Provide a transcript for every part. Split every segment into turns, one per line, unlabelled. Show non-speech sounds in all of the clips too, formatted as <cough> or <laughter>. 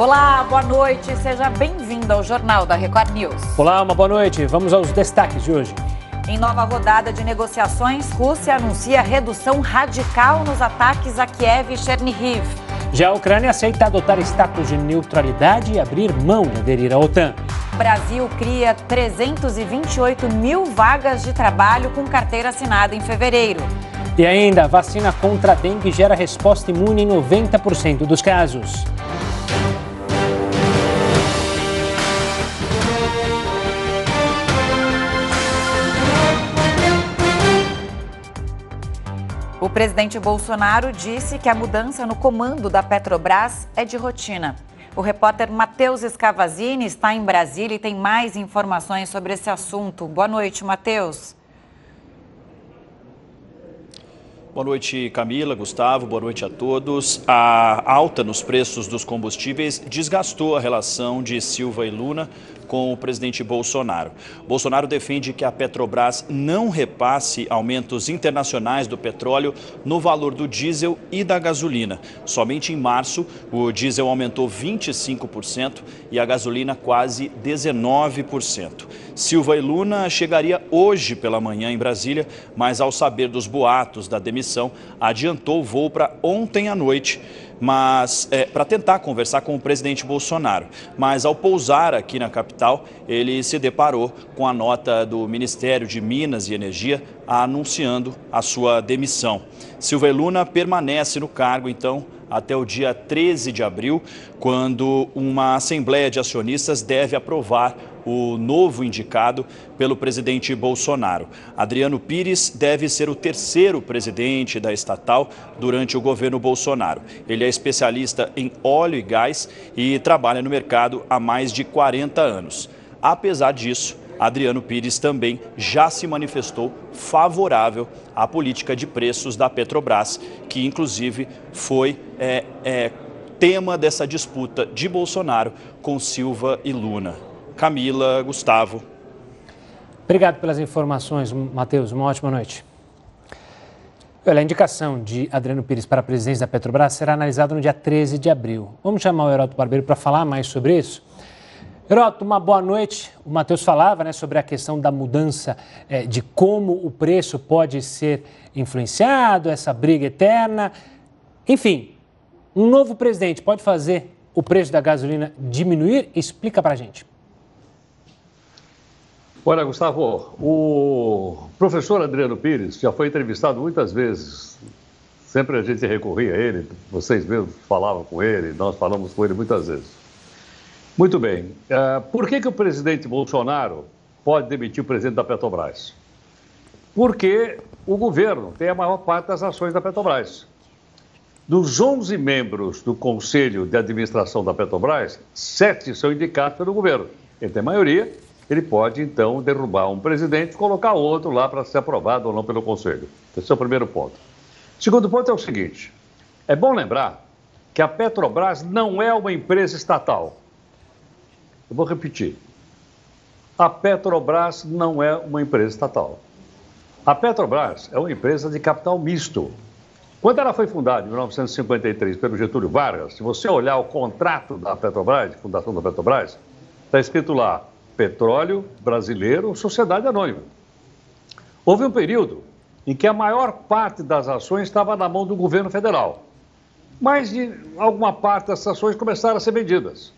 Olá, boa noite. Seja bem-vindo ao Jornal da Record News.
Olá, uma boa noite. Vamos aos destaques de hoje.
Em nova rodada de negociações, Rússia anuncia redução radical nos ataques a Kiev e Chernihiv.
Já a Ucrânia aceita adotar status de neutralidade e abrir mão de aderir à OTAN.
Brasil cria 328 mil vagas de trabalho com carteira assinada em fevereiro.
E ainda, vacina contra a dengue gera resposta imune em 90% dos casos.
O presidente Bolsonaro disse que a mudança no comando da Petrobras é de rotina. O repórter Matheus Escavazini está em Brasília e tem mais informações sobre esse assunto. Boa noite, Matheus.
Boa noite, Camila, Gustavo, boa noite a todos. A alta nos preços dos combustíveis desgastou a relação de Silva e Luna com o presidente Bolsonaro. Bolsonaro defende que a Petrobras não repasse aumentos internacionais do petróleo no valor do diesel e da gasolina. Somente em março, o diesel aumentou 25% e a gasolina quase 19%. Silva e Luna chegaria hoje pela manhã em Brasília, mas ao saber dos boatos da demissão, adiantou o voo para ontem à noite mas é, para tentar conversar com o presidente Bolsonaro. Mas ao pousar aqui na capital, ele se deparou com a nota do Ministério de Minas e Energia anunciando a sua demissão. Silva e Luna permanece no cargo, então, até o dia 13 de abril, quando uma Assembleia de Acionistas deve aprovar o novo indicado pelo presidente Bolsonaro. Adriano Pires deve ser o terceiro presidente da estatal durante o governo Bolsonaro. Ele é especialista em óleo e gás e trabalha no mercado há mais de 40 anos. Apesar disso, Adriano Pires também já se manifestou favorável à política de preços da Petrobras, que inclusive foi é, é, tema dessa disputa de Bolsonaro com Silva e Luna. Camila, Gustavo.
Obrigado pelas informações, Matheus. Uma ótima noite. Olha, a indicação de Adriano Pires para a presidência da Petrobras será analisada no dia 13 de abril. Vamos chamar o Heroto Barbeiro para falar mais sobre isso? Heroto, uma boa noite. O Matheus falava né, sobre a questão da mudança é, de como o preço pode ser influenciado, essa briga eterna. Enfim, um novo presidente pode fazer o preço da gasolina diminuir? Explica para a gente.
Olha, Gustavo, o professor Adriano Pires já foi entrevistado muitas vezes. Sempre a gente recorria a ele, vocês mesmos falavam com ele, nós falamos com ele muitas vezes. Muito bem. Uh, por que, que o presidente Bolsonaro pode demitir o presidente da Petrobras? Porque o governo tem a maior parte das ações da Petrobras. Dos 11 membros do Conselho de Administração da Petrobras, sete são indicados pelo governo. Ele tem maioria ele pode, então, derrubar um presidente e colocar outro lá para ser aprovado ou não pelo Conselho. Esse é o primeiro ponto. Segundo ponto é o seguinte: é bom lembrar que a Petrobras não é uma empresa estatal. Eu vou repetir. A Petrobras não é uma empresa estatal. A Petrobras é uma empresa de capital misto. Quando ela foi fundada em 1953 pelo Getúlio Vargas, se você olhar o contrato da Petrobras, fundação da Petrobras, está escrito lá Petróleo Brasileiro Sociedade Anônima. Houve um período em que a maior parte das ações estava na mão do governo federal. Mas de alguma parte dessas ações começaram a ser vendidas.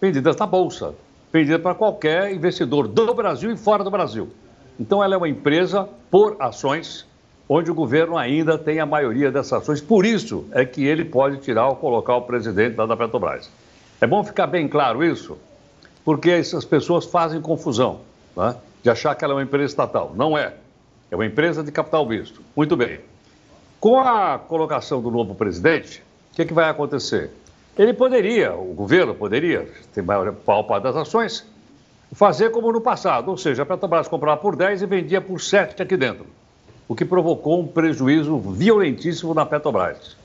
Vendidas na Bolsa, vendidas para qualquer investidor do Brasil e fora do Brasil. Então ela é uma empresa por ações, onde o governo ainda tem a maioria dessas ações. Por isso é que ele pode tirar ou colocar o presidente da Petrobras. É bom ficar bem claro isso, porque essas pessoas fazem confusão né, de achar que ela é uma empresa estatal. Não é. É uma empresa de capital misto. Muito bem. Com a colocação do novo presidente, o que, é que vai acontecer? Ele poderia, o governo poderia, tem maior parte das ações, fazer como no passado, ou seja, a Petrobras comprava por 10 e vendia por 7 aqui dentro, o que provocou um prejuízo violentíssimo na Petrobras.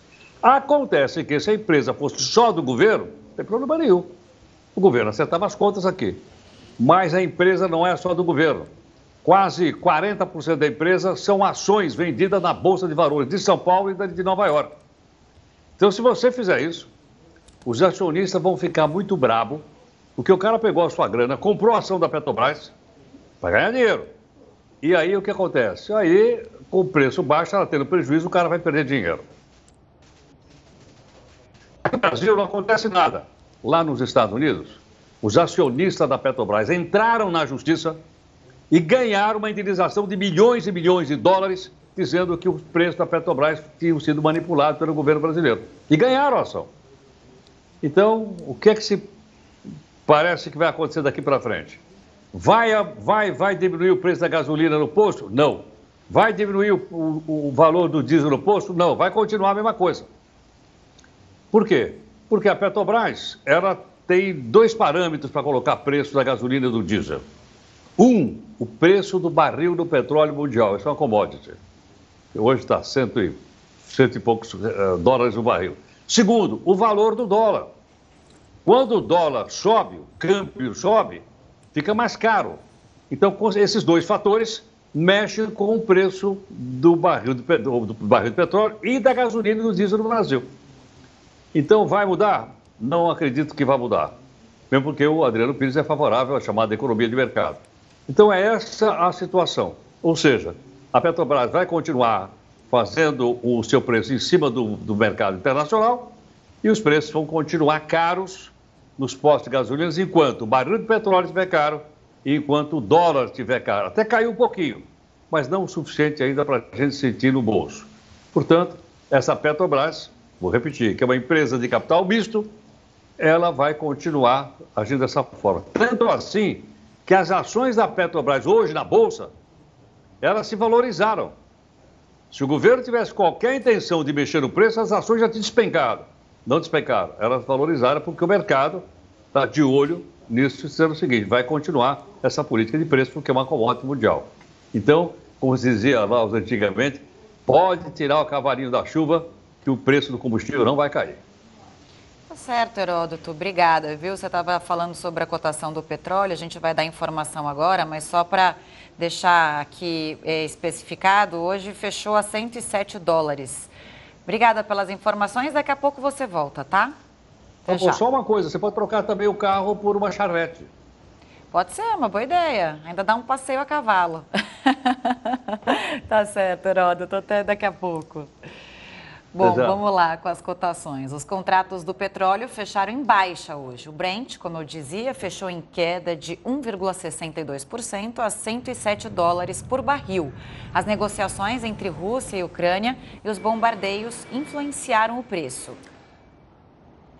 Acontece que se a empresa fosse só do governo, não tem problema nenhum. O governo acertava as contas aqui. Mas a empresa não é só do governo. Quase 40% da empresa são ações vendidas na Bolsa de Valores de São Paulo e de Nova York. Então, se você fizer isso, os acionistas vão ficar muito brabo, porque o cara pegou a sua grana, comprou a ação da Petrobras para ganhar dinheiro. E aí o que acontece? Aí, com o preço baixo, ela tendo prejuízo, o cara vai perder dinheiro. No Brasil não acontece nada. Lá nos Estados Unidos, os acionistas da Petrobras entraram na justiça e ganharam uma indenização de milhões e milhões de dólares, dizendo que os preços da Petrobras tinham sido manipulados pelo governo brasileiro. E ganharam a ação. Então, o que é que se parece que vai acontecer daqui para frente? Vai, vai, vai diminuir o preço da gasolina no posto? Não. Vai diminuir o, o, o valor do diesel no posto? Não. Vai continuar a mesma coisa. Por quê? Porque a Petrobras ela tem dois parâmetros para colocar preço da gasolina e do diesel. Um, o preço do barril do petróleo mundial. Isso é uma commodity. Hoje está cento e, cento e poucos uh, dólares o barril. Segundo, o valor do dólar. Quando o dólar sobe, o câmbio sobe, fica mais caro. Então, esses dois fatores mexem com o preço do barril de, do barril de petróleo e da gasolina e do diesel no Brasil. Então, vai mudar? Não acredito que vai mudar. Mesmo porque o Adriano Pires é favorável à chamada economia de mercado. Então, é essa a situação. Ou seja, a Petrobras vai continuar fazendo o seu preço em cima do, do mercado internacional e os preços vão continuar caros nos postos de gasolina enquanto o barril de petróleo estiver caro e enquanto o dólar estiver caro. Até caiu um pouquinho, mas não o suficiente ainda para a gente sentir no bolso. Portanto, essa Petrobras, vou repetir, que é uma empresa de capital misto, ela vai continuar agindo dessa forma. Tanto assim que as ações da Petrobras hoje na Bolsa, elas se valorizaram. Se o governo tivesse qualquer intenção de mexer no preço, as ações já tinham despencado. Não despencaram, elas valorizaram porque o mercado está de olho nisso, dizendo o seguinte: vai continuar essa política de preço porque é uma commodity mundial. Então, como se dizia lá antigamente, pode tirar o cavalinho da chuva que o preço do combustível não vai cair.
Tá certo, Heródoto. Obrigada, viu? Você estava falando sobre a cotação do petróleo, a gente vai dar informação agora, mas só para deixar aqui é, especificado, hoje fechou a 107 dólares. Obrigada pelas informações, daqui a pouco você volta, tá?
Tá bom, só uma coisa, você pode trocar também o carro por uma charrete.
Pode ser, uma boa ideia. Ainda dá um passeio a cavalo. <laughs> tá certo, Heródoto, até daqui a pouco. Bom, Exato. vamos lá com as cotações. Os contratos do petróleo fecharam em baixa hoje. O Brent, como eu dizia, fechou em queda de 1,62% a 107 dólares por barril. As negociações entre Rússia e Ucrânia e os bombardeios influenciaram o preço.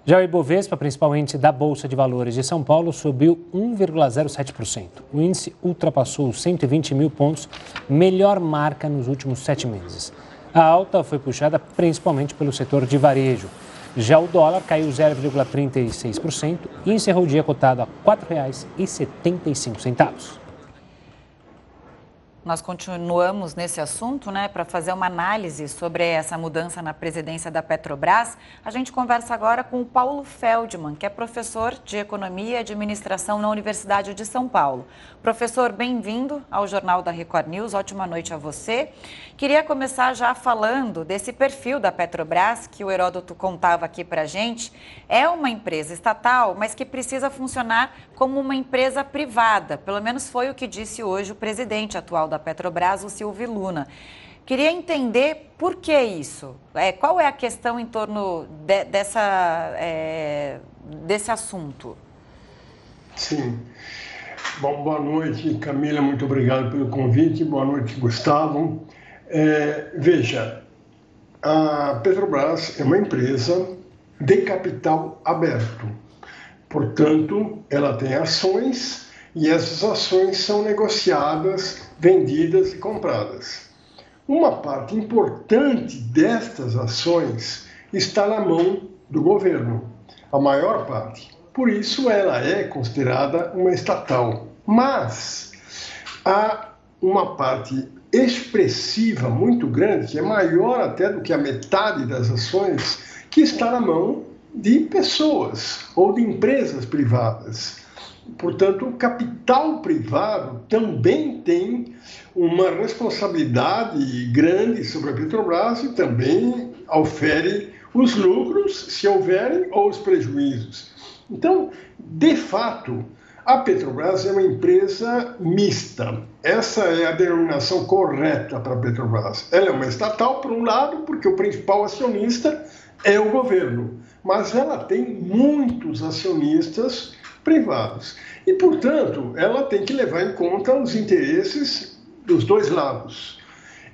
Já o Ibovespa, principal índice da Bolsa de Valores de São Paulo, subiu 1,07%. O índice ultrapassou os 120 mil pontos, melhor marca nos últimos sete meses. A alta foi puxada principalmente pelo setor de varejo. Já o dólar caiu 0,36% e encerrou o dia cotado a R$ 4,75.
Nós continuamos nesse assunto, né, para fazer uma análise sobre essa mudança na presidência da Petrobras. A gente conversa agora com o Paulo Feldman, que é professor de Economia e Administração na Universidade de São Paulo. Professor, bem-vindo ao Jornal da Record News. Ótima noite a você. Queria começar já falando desse perfil da Petrobras que o Heródoto contava aqui para a gente. É uma empresa estatal, mas que precisa funcionar como uma empresa privada. Pelo menos foi o que disse hoje o presidente atual da Petrobras, o Silvio Luna. Queria entender por que isso. É, qual é a questão em torno de, dessa, é, desse assunto?
Sim. Bom, boa noite, Camila. Muito obrigado pelo convite. Boa noite, Gustavo. É, veja, a Petrobras é uma empresa de capital aberto. Portanto, ela tem ações e essas ações são negociadas, vendidas e compradas. Uma parte importante destas ações está na mão do governo, a maior parte. Por isso, ela é considerada uma estatal. Mas há uma parte expressiva muito grande, que é maior até do que a metade das ações, que está na mão de pessoas ou de empresas privadas. Portanto, o capital privado também tem uma responsabilidade grande sobre a Petrobras e também ofere os lucros, se houverem, ou os prejuízos. Então, de fato, a Petrobras é uma empresa mista. Essa é a denominação correta para a Petrobras. Ela é uma estatal, por um lado, porque o principal acionista é o governo, mas ela tem muitos acionistas privados. E, portanto, ela tem que levar em conta os interesses dos dois lados.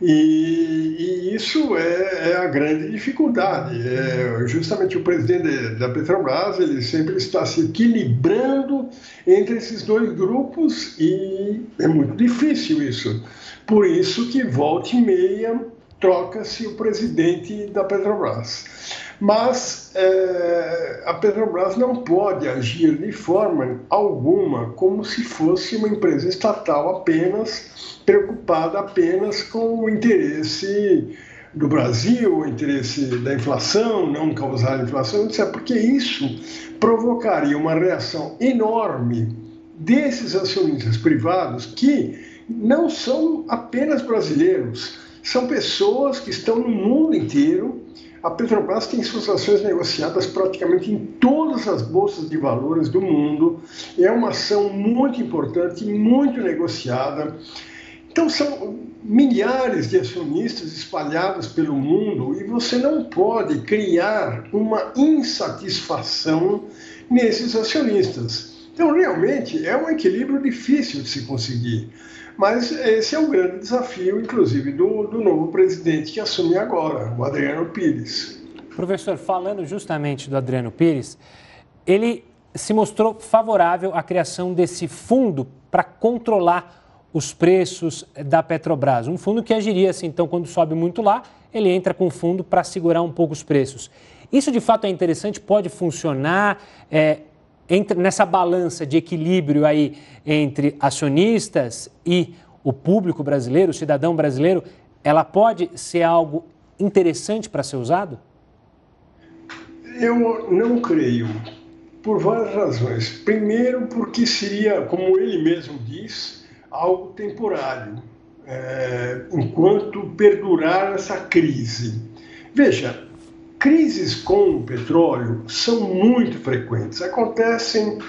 E, e isso é, é, a grande dificuldade. É, justamente o presidente da Petrobras ele sempre está se equilibrando entre esses dois grupos e é muito difícil isso. Por isso que volta e meia troca-se o presidente da Petrobras. Mas é, a Petrobras não pode agir de forma alguma como se fosse uma empresa estatal apenas, preocupada apenas com o interesse do Brasil, o interesse da inflação, não causar inflação, etc. Porque isso provocaria uma reação enorme desses acionistas privados que não são apenas brasileiros, são pessoas que estão no mundo inteiro a Petrobras tem suas ações negociadas praticamente em todas as bolsas de valores do mundo. É uma ação muito importante, muito negociada. Então, são milhares de acionistas espalhados pelo mundo e você não pode criar uma insatisfação nesses acionistas. Então, realmente, é um equilíbrio difícil de se conseguir. Mas esse é o grande desafio, inclusive, do, do novo presidente que assume agora, o Adriano Pires.
Professor, falando justamente do Adriano Pires, ele se mostrou favorável à criação desse fundo para controlar os preços da Petrobras. Um fundo que agiria assim, então, quando sobe muito lá, ele entra com o fundo para segurar um pouco os preços. Isso de fato é interessante, pode funcionar. É, nessa balança de equilíbrio aí entre acionistas e o público brasileiro, o cidadão brasileiro, ela pode ser algo interessante para ser usado?
Eu não creio, por várias razões. Primeiro, porque seria, como ele mesmo diz, algo temporário, é, enquanto perdurar essa crise. Veja, Crises com o petróleo são muito frequentes, acontecem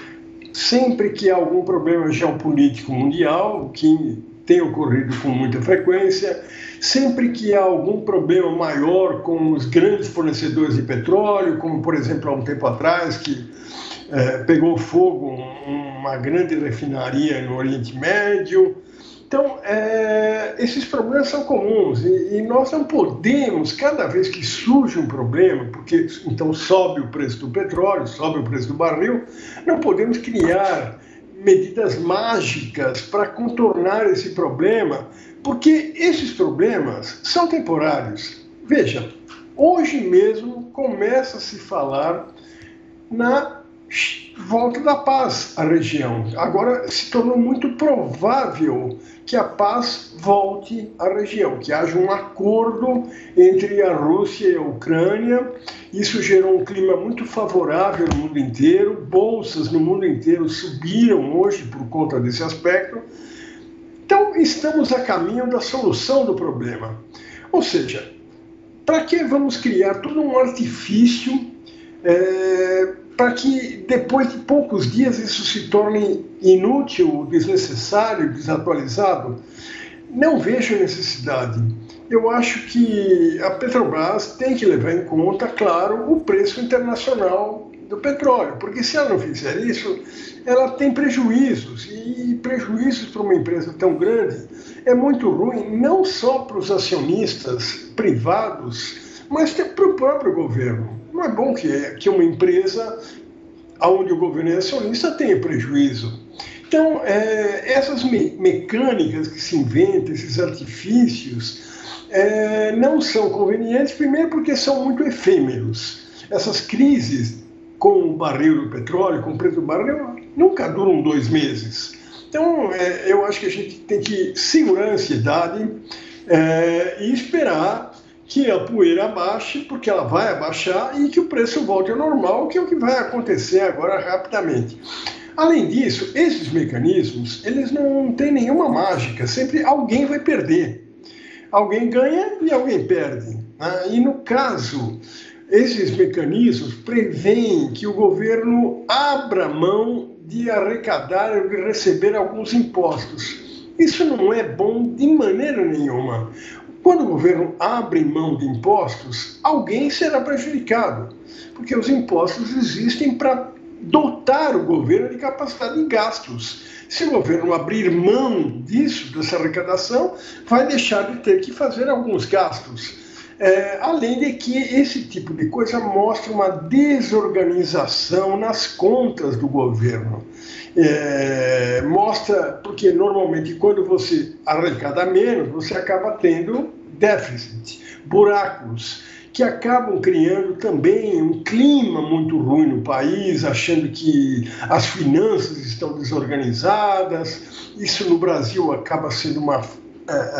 sempre que há algum problema geopolítico mundial, que tem ocorrido com muita frequência, sempre que há algum problema maior com os grandes fornecedores de petróleo, como por exemplo há um tempo atrás que é, pegou fogo uma grande refinaria no Oriente Médio, então, é, esses problemas são comuns e, e, nós não podemos, cada vez que surge um problema, porque então sobe o preço do petróleo, sobe o preço do barril, não podemos criar medidas mágicas para contornar esse problema, porque esses problemas são temporários. Veja, hoje mesmo começa a se falar na volta da paz à região. Agora se tornou muito provável que a paz volte à região, que haja um acordo entre a Rússia e a Ucrânia. Isso gerou um clima muito favorável no mundo inteiro. Bolsas no mundo inteiro subiram hoje por conta desse aspecto. Então, estamos a caminho da solução do problema. Ou seja, para que vamos criar todo um artifício é, para que depois de poucos dias isso se torne inútil, desnecessário, desatualizado? Não vejo necessidade. Eu acho que a Petrobras tem que levar em conta, claro, o preço internacional do petróleo, porque se ela não fizer isso, ela tem prejuízos, e prejuízos para uma empresa tão grande é muito ruim, não só para os acionistas privados, mas para o próprio governo. Não é bom que, que uma empresa onde o governo é acionista tenha prejuízo. Então, é, essas me mecânicas que se inventam, esses artifícios, é, não são convenientes, primeiro porque são muito efêmeros. Essas crises com o barril do petróleo, com o preço do barril, nunca duram dois meses. Então, é, eu acho que a gente tem que segurar a ansiedade é, e esperar que a poeira abaixe, porque ela vai abaixar, e que o preço volte ao normal, que é o que vai acontecer agora rapidamente. Além disso, esses mecanismos, eles não têm nenhuma mágica, sempre alguém vai perder. Alguém ganha e alguém perde. Né? E no caso esses mecanismos prevêem que o governo abra mão de arrecadar ou de receber alguns impostos. Isso não é bom de maneira nenhuma. Quando o governo abre mão de impostos, alguém será prejudicado, porque os impostos existem para dotar o governo de capacidade de gastos. Se o governo abrir mão disso, dessa arrecadação, vai deixar de ter que fazer alguns gastos. É, além de que esse tipo de coisa mostra uma desorganização nas contas do governo. É, mostra, porque normalmente quando você arrecada menos, você acaba tendo déficit, buracos que acabam criando também um clima muito ruim no país, achando que as finanças estão desorganizadas. Isso no Brasil acaba sendo uma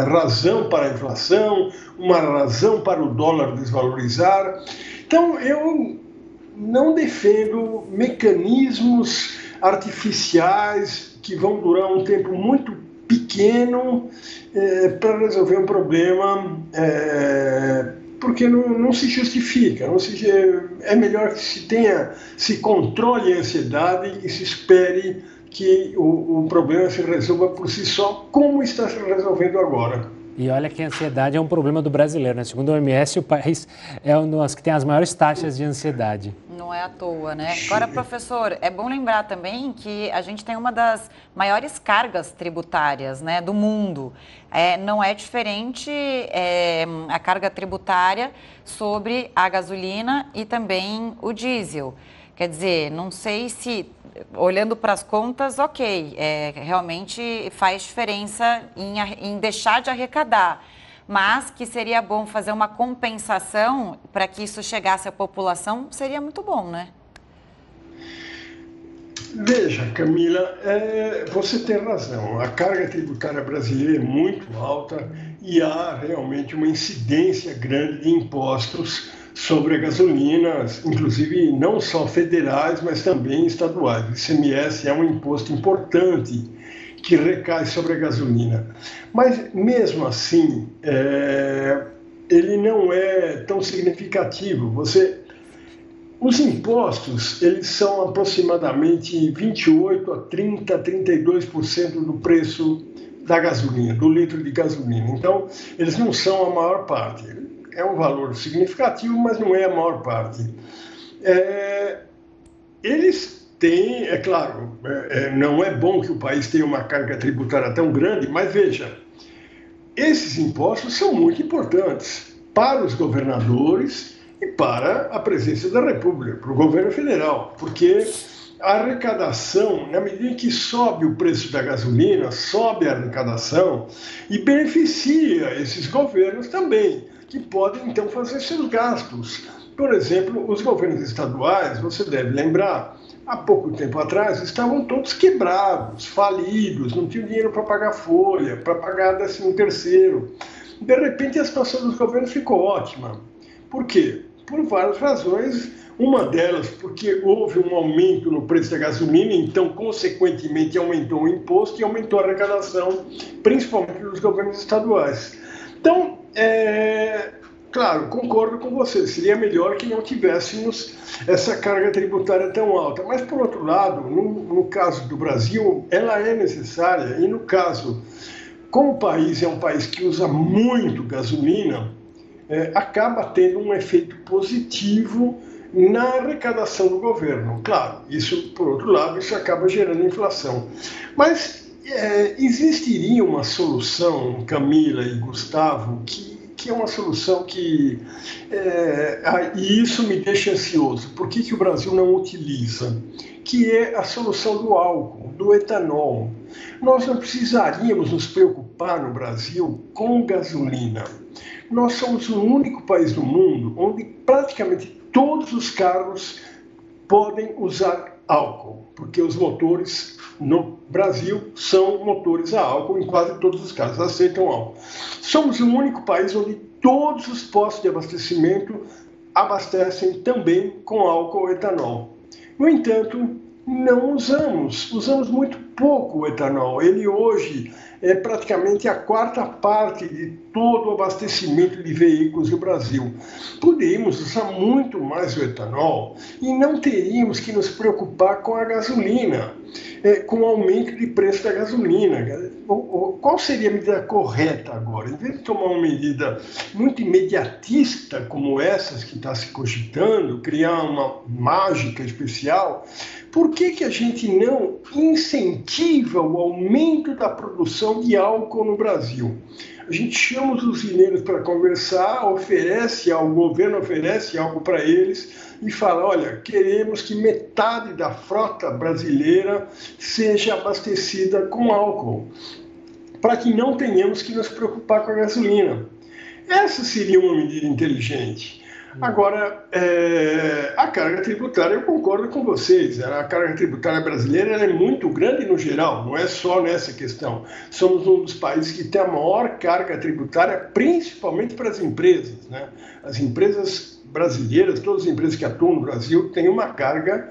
razão para a inflação, uma razão para o dólar desvalorizar. Então, eu não defendo mecanismos artificiais que vão durar um tempo muito pequeno é, para resolver um problema é, porque não, não, se justifica. Não se, é melhor que se tenha, se controle a ansiedade e se espere que o, o problema se resolva por si só, como está se resolvendo agora.
E olha que a ansiedade é um problema do brasileiro, né? Segundo o OMS, o país é um dos que tem as maiores taxas de ansiedade.
Não é à toa, né? Agora, professor, é bom lembrar também que a gente tem uma das maiores cargas tributárias né, do mundo. É, não é diferente é, a carga tributária sobre a gasolina e também o diesel. Quer dizer, não sei se, olhando para as contas, ok, é, realmente faz diferença em, em deixar de arrecadar mas que seria bom fazer uma compensação para que isso chegasse à população, seria muito bom, né?
Veja, Camila, é, você tem razão. A carga tributária brasileira é muito alta e há realmente uma incidência grande de impostos sobre a gasolina, inclusive não só federais, mas também estaduais. O ICMS é um imposto importante que recai sobre a gasolina. Mas, mesmo assim, é, ele não é tão significativo. Você, os impostos, eles são aproximadamente 28 a 30, 32% do preço da gasolina, do litro de gasolina. Então, eles não são a maior parte é um valor significativo, mas não é a maior parte. É, eles têm, é claro, é, é, não é bom que o país tenha uma carga tributária tão grande, mas veja, esses impostos são muito importantes para os governadores e para a presidência da República, para o governo federal, porque a arrecadação, na medida em que sobe o preço da gasolina, sobe a arrecadação e beneficia esses governos também que podem então fazer seus gastos. Por exemplo, os governos estaduais, você deve lembrar, há pouco tempo atrás estavam todos quebrados, falidos, não tinham dinheiro para pagar folha, para pagar décimo terceiro. De repente a situação dos governos ficou ótima. Por quê? Por várias razões. Uma delas porque houve um aumento no preço da gasolina, então, consequentemente, aumentou o imposto e aumentou a arrecadação, principalmente dos governos estaduais. Então, é, claro, concordo com você, seria melhor que não tivéssemos essa carga tributária tão alta. Mas, por outro lado, no, no caso do Brasil, ela é necessária, e no caso, como o país é um país que usa muito gasolina, é, acaba tendo um efeito positivo na arrecadação do governo. Claro, isso, por outro lado, isso acaba gerando inflação. Mas é, existiria uma solução, Camila e Gustavo, que, que é uma solução que. É, e isso me deixa ansioso. Por que, que o Brasil não utiliza? Que é a solução do álcool, do etanol. Nós não precisaríamos nos preocupar no Brasil com gasolina. Nós somos o único país do mundo onde praticamente todos os carros podem usar álcool, porque os motores no Brasil são motores a álcool, em quase todos os casos aceitam álcool. Somos o único país onde todos os postos de abastecimento abastecem também com álcool ou etanol. No entanto, não usamos, usamos muito pouco o etanol. Ele hoje é praticamente a quarta parte de todo o abastecimento de veículos no Brasil. Poderíamos usar muito mais o etanol e não teríamos que nos preocupar com a gasolina, é, com o aumento de preço da gasolina. Qual seria a medida correta agora? Em vez de tomar uma medida muito imediatista como essas que está se cogitando, criar uma mágica especial, por que, que a gente não incentiva o aumento da produção de álcool no Brasil? A gente chama os usineiros para conversar, oferece ao governo oferece algo para eles e fala: olha, queremos que metade da frota brasileira seja abastecida com álcool, para que não tenhamos que nos preocupar com a gasolina. Essa seria uma medida inteligente. Agora, é, a carga tributária, eu concordo com vocês, a carga tributária brasileira é muito grande no geral, não é só nessa questão. Somos um dos países que tem a maior carga tributária, principalmente para as empresas. Né? As empresas brasileiras, todas as empresas que atuam no Brasil, têm uma carga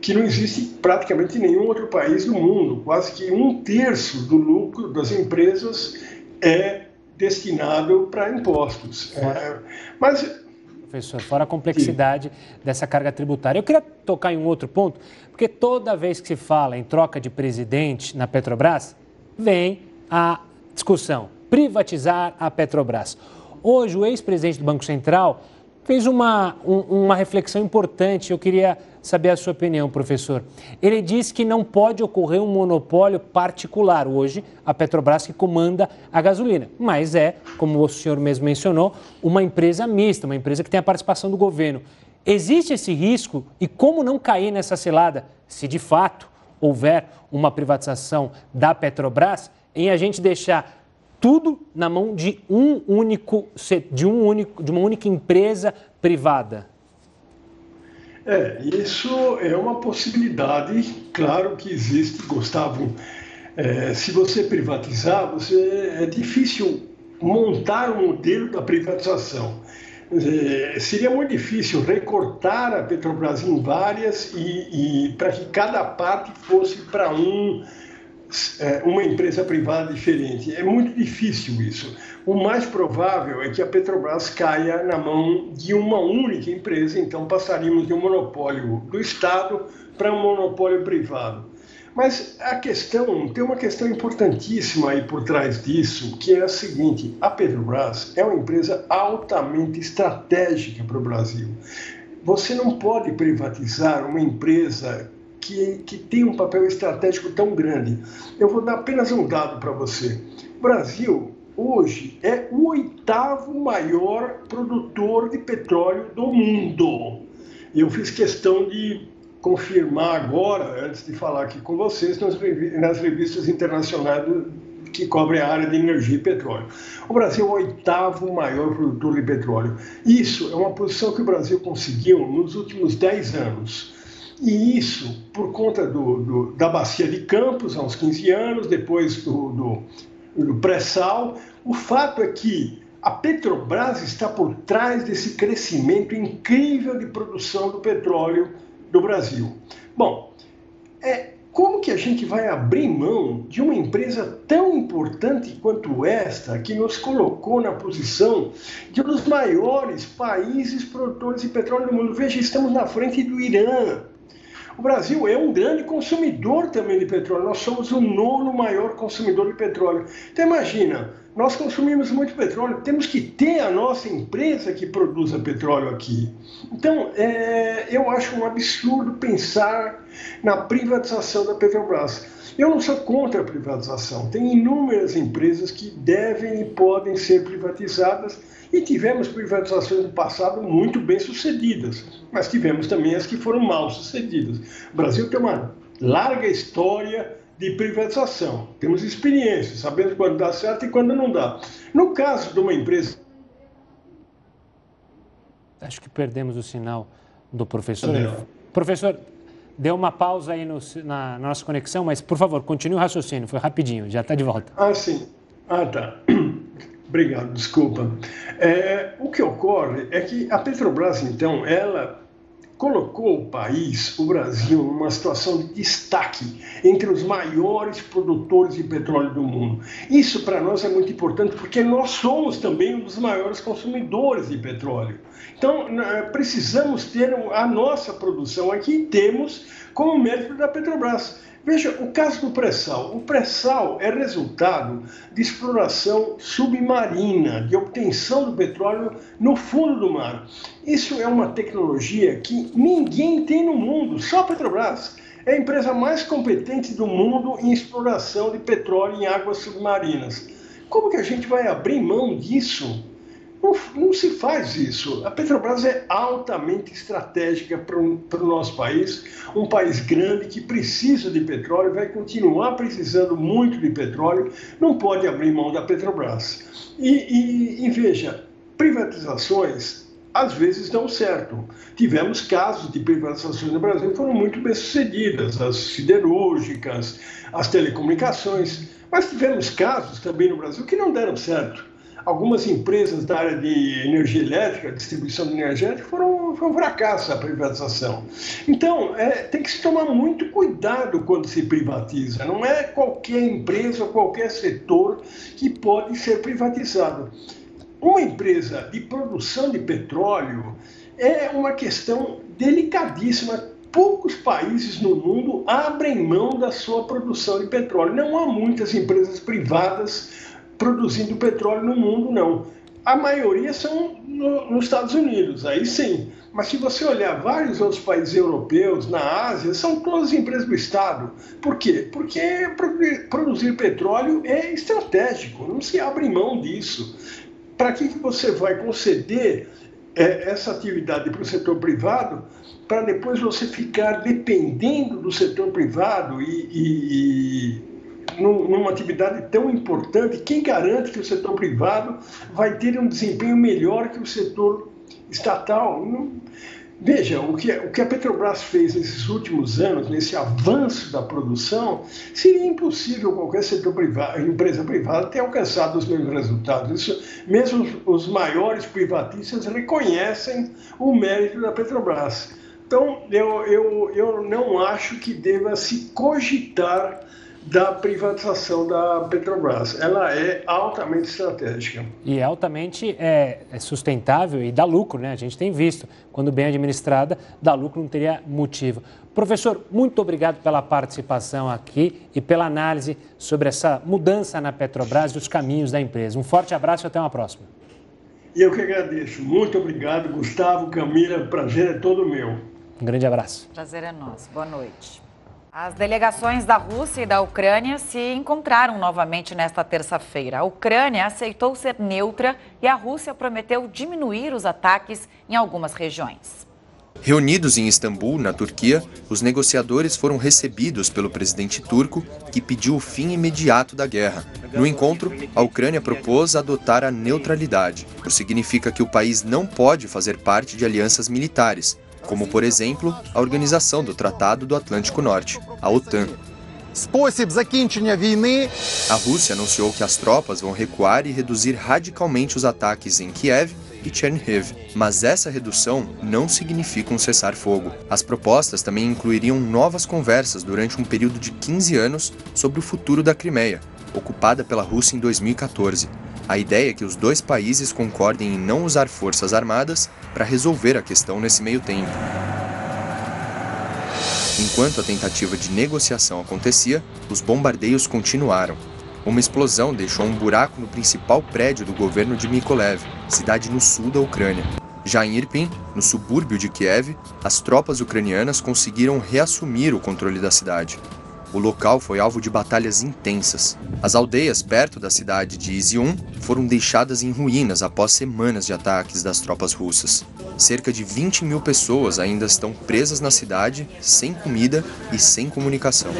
que não existe praticamente em nenhum outro país do mundo. Quase que um terço do lucro das empresas é destinado para impostos. É, mas
professor, fora a complexidade Sim. dessa carga tributária. Eu queria tocar em um outro ponto, porque toda vez que se fala em troca de presidente na Petrobras, vem a discussão: privatizar a Petrobras. Hoje, o ex-presidente do Banco Central fez uma, um, uma reflexão importante. Eu queria saber a sua opinião, professor. Ele diz que não pode ocorrer um monopólio particular. Hoje, a Petrobras que comanda a gasolina, mas é, como o senhor mesmo mencionou, uma empresa mista, uma empresa que tem a participação do governo. Existe esse risco e como não cair nessa cilada, se de fato houver uma privatização da Petrobras, em a gente deixar tudo na mão de um único, de, um único, de uma única empresa privada?
É, isso é uma possibilidade, claro que existe, Gustavo. É, se você privatizar, você, é difícil montar um modelo da privatização. É, seria muito difícil recortar a Petrobras em várias e, e para que cada parte fosse para um uma empresa privada diferente. É muito difícil isso. O mais provável é que a Petrobras caia na mão de uma única empresa, então passaríamos de um monopólio do Estado para um monopólio privado. Mas a questão, tem uma questão importantíssima aí por trás disso, que é a seguinte: a Petrobras é uma empresa altamente estratégica para o Brasil. Você não pode privatizar uma empresa que, que tem um papel estratégico tão grande. Eu vou dar apenas um dado para você. O Brasil, hoje, é o oitavo maior produtor de petróleo do mundo. Eu fiz questão de confirmar agora, antes de falar aqui com vocês, nas revistas internacionais que cobrem a área de energia e petróleo. O Brasil é o oitavo maior produtor de petróleo. Isso é uma posição que o Brasil conseguiu nos últimos 10 anos. E isso por conta do, do, da bacia de Campos, há uns 15 anos, depois do, do pré-sal. O fato é que a Petrobras está por trás desse crescimento incrível de produção do petróleo do Brasil. Bom, é, como que a gente vai abrir mão de uma empresa tão importante quanto esta, que nos colocou na posição de um dos maiores países produtores de petróleo do mundo? Veja, estamos na frente do Irã, o Brasil é um grande consumidor também de petróleo. Nós somos o nono maior consumidor de petróleo. Então imagina, nós consumimos muito petróleo, temos que ter a nossa empresa que produza petróleo aqui. Então, é, eu acho um absurdo pensar na privatização da Petrobras. Eu não sou contra a privatização. Tem inúmeras empresas que devem e podem ser privatizadas e tivemos privatizações no passado muito bem sucedidas, mas tivemos também as que foram mal sucedidas. O Brasil tem uma larga história de privatização. Temos experiência, sabemos quando dá certo e quando não dá. No caso de uma empresa.
Acho que perdemos o sinal do professor. Professor, deu uma pausa aí no, na, na nossa conexão, mas por favor, continue o raciocínio, foi rapidinho, já está de volta.
Ah, sim. Ah, tá. <coughs> Obrigado, desculpa. É, o que ocorre é que a Petrobras, então, ela colocou o país, o Brasil, numa situação de destaque entre os maiores produtores de petróleo do mundo. Isso para nós é muito importante porque nós somos também um dos maiores consumidores de petróleo. Então, precisamos ter a nossa produção aqui, temos como mérito da Petrobras. Veja, o caso do pré-sal. O pré-sal é resultado de exploração submarina, de obtenção do petróleo no fundo do mar. Isso é uma tecnologia que ninguém tem no mundo, só a Petrobras. É a empresa mais competente do mundo em exploração de petróleo em águas submarinas. Como que a gente vai abrir mão disso? Não, não, se faz isso. A Petrobras é altamente estratégica para o nosso país, um país grande que precisa de petróleo, vai continuar precisando muito de petróleo, não pode abrir mão da Petrobras. E, e, e veja, privatizações às vezes dão certo. Tivemos casos de privatizações no Brasil que foram muito bem sucedidas, as siderúrgicas, as telecomunicações, mas tivemos casos também no Brasil que não deram certo algumas empresas da área de energia elétrica, distribuição de energia elétrica, foram, foi um fracasso a privatização. Então, é, tem que se tomar muito cuidado quando se privatiza. Não é qualquer empresa qualquer setor que pode ser privatizado. Uma empresa de produção de petróleo é uma questão delicadíssima poucos países no mundo abrem mão da sua produção de petróleo. Não há muitas empresas privadas produzindo petróleo no mundo, não. A maioria são no, nos Estados Unidos, aí sim. Mas se você olhar vários outros países europeus, na Ásia, são todas empresas do Estado. Por quê? Porque produzir petróleo é estratégico, não se abre mão disso. Para que, que você vai conceder é, essa atividade para o setor privado para depois você ficar dependendo do setor privado e, e numa atividade tão importante, quem garante que o setor privado vai ter um desempenho melhor que o setor estatal? Não... Veja, o que, o que a Petrobras fez nesses últimos anos, nesse avanço da produção, seria impossível qualquer setor privado, empresa privada ter alcançado os mesmos resultados. Isso, mesmo os, os maiores privatistas reconhecem o mérito da Petrobras. Então, eu, eu, eu não acho que deva se cogitar da privatização da Petrobras. Ela é altamente estratégica.
E é altamente é, é, sustentável e dá lucro, né? A gente tem visto. Quando bem administrada, dá lucro, não teria motivo. Professor, muito obrigado pela participação aqui e pela análise sobre essa mudança na Petrobras e os caminhos da empresa. Um forte abraço e até uma próxima.
E eu que agradeço. Muito obrigado, Gustavo, Camila. Prazer é todo meu.
Um grande abraço.
Prazer é nosso. Boa noite. As delegações da Rússia e da Ucrânia se encontraram novamente nesta terça-feira. A Ucrânia aceitou ser neutra e a Rússia prometeu diminuir os ataques em algumas regiões.
Reunidos em Istambul, na Turquia, os negociadores foram recebidos pelo presidente turco, que pediu o fim imediato da guerra. No encontro, a Ucrânia propôs adotar a neutralidade, o que significa que o país não pode fazer parte de alianças militares, como, por exemplo, a Organização do Tratado do Atlântico Norte, a OTAN. A Rússia anunciou que as tropas vão recuar e reduzir radicalmente os ataques em Kiev e Chernihiv, mas essa redução não significa um cessar-fogo. As propostas também incluiriam novas conversas durante um período de 15 anos sobre o futuro da Crimeia, ocupada pela Rússia em 2014. A ideia é que os dois países concordem em não usar forças armadas para resolver a questão nesse meio tempo. Enquanto a tentativa de negociação acontecia, os bombardeios continuaram. Uma explosão deixou um buraco no principal prédio do governo de Mykolaiv, cidade no sul da Ucrânia. Já em Irpin, no subúrbio de Kiev, as tropas ucranianas conseguiram reassumir o controle da cidade. O local foi alvo de batalhas intensas. As aldeias perto da cidade de Izium foram deixadas em ruínas após semanas de ataques das tropas russas. Cerca de 20 mil pessoas ainda estão presas na cidade, sem comida e sem comunicação.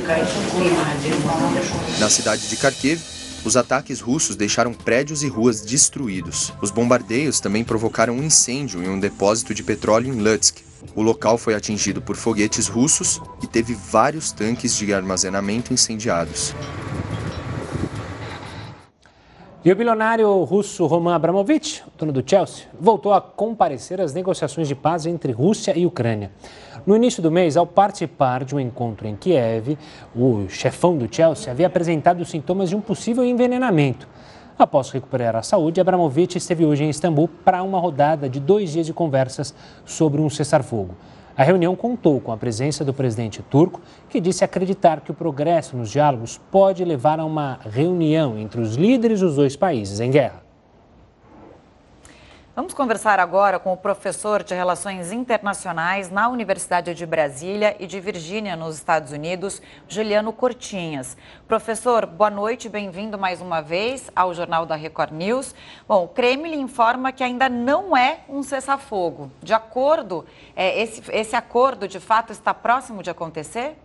Na cidade de Kharkiv, os ataques russos deixaram prédios e ruas destruídos. Os bombardeios também provocaram um incêndio em um depósito de petróleo em Lutsk, o local foi atingido por foguetes russos e teve vários tanques de armazenamento incendiados.
E o bilionário russo Roman Abramovich, dono do Chelsea, voltou a comparecer às negociações de paz entre Rússia e Ucrânia. No início do mês, ao participar de um encontro em Kiev, o chefão do Chelsea havia apresentado sintomas de um possível envenenamento. Após recuperar a saúde, Abramovich esteve hoje em Istambul para uma rodada de dois dias de conversas sobre um cessar-fogo. A reunião contou com a presença do presidente turco, que disse acreditar que o progresso nos diálogos pode levar a uma reunião entre os líderes dos dois países em guerra.
Vamos conversar agora com o professor de Relações Internacionais na Universidade de Brasília e de Virgínia, nos Estados Unidos, Juliano Cortinhas. Professor, boa noite, bem-vindo mais uma vez ao Jornal da Record News. Bom, o Kremlin informa que ainda não é um cessar-fogo. De acordo, é, esse, esse acordo de fato está próximo de acontecer?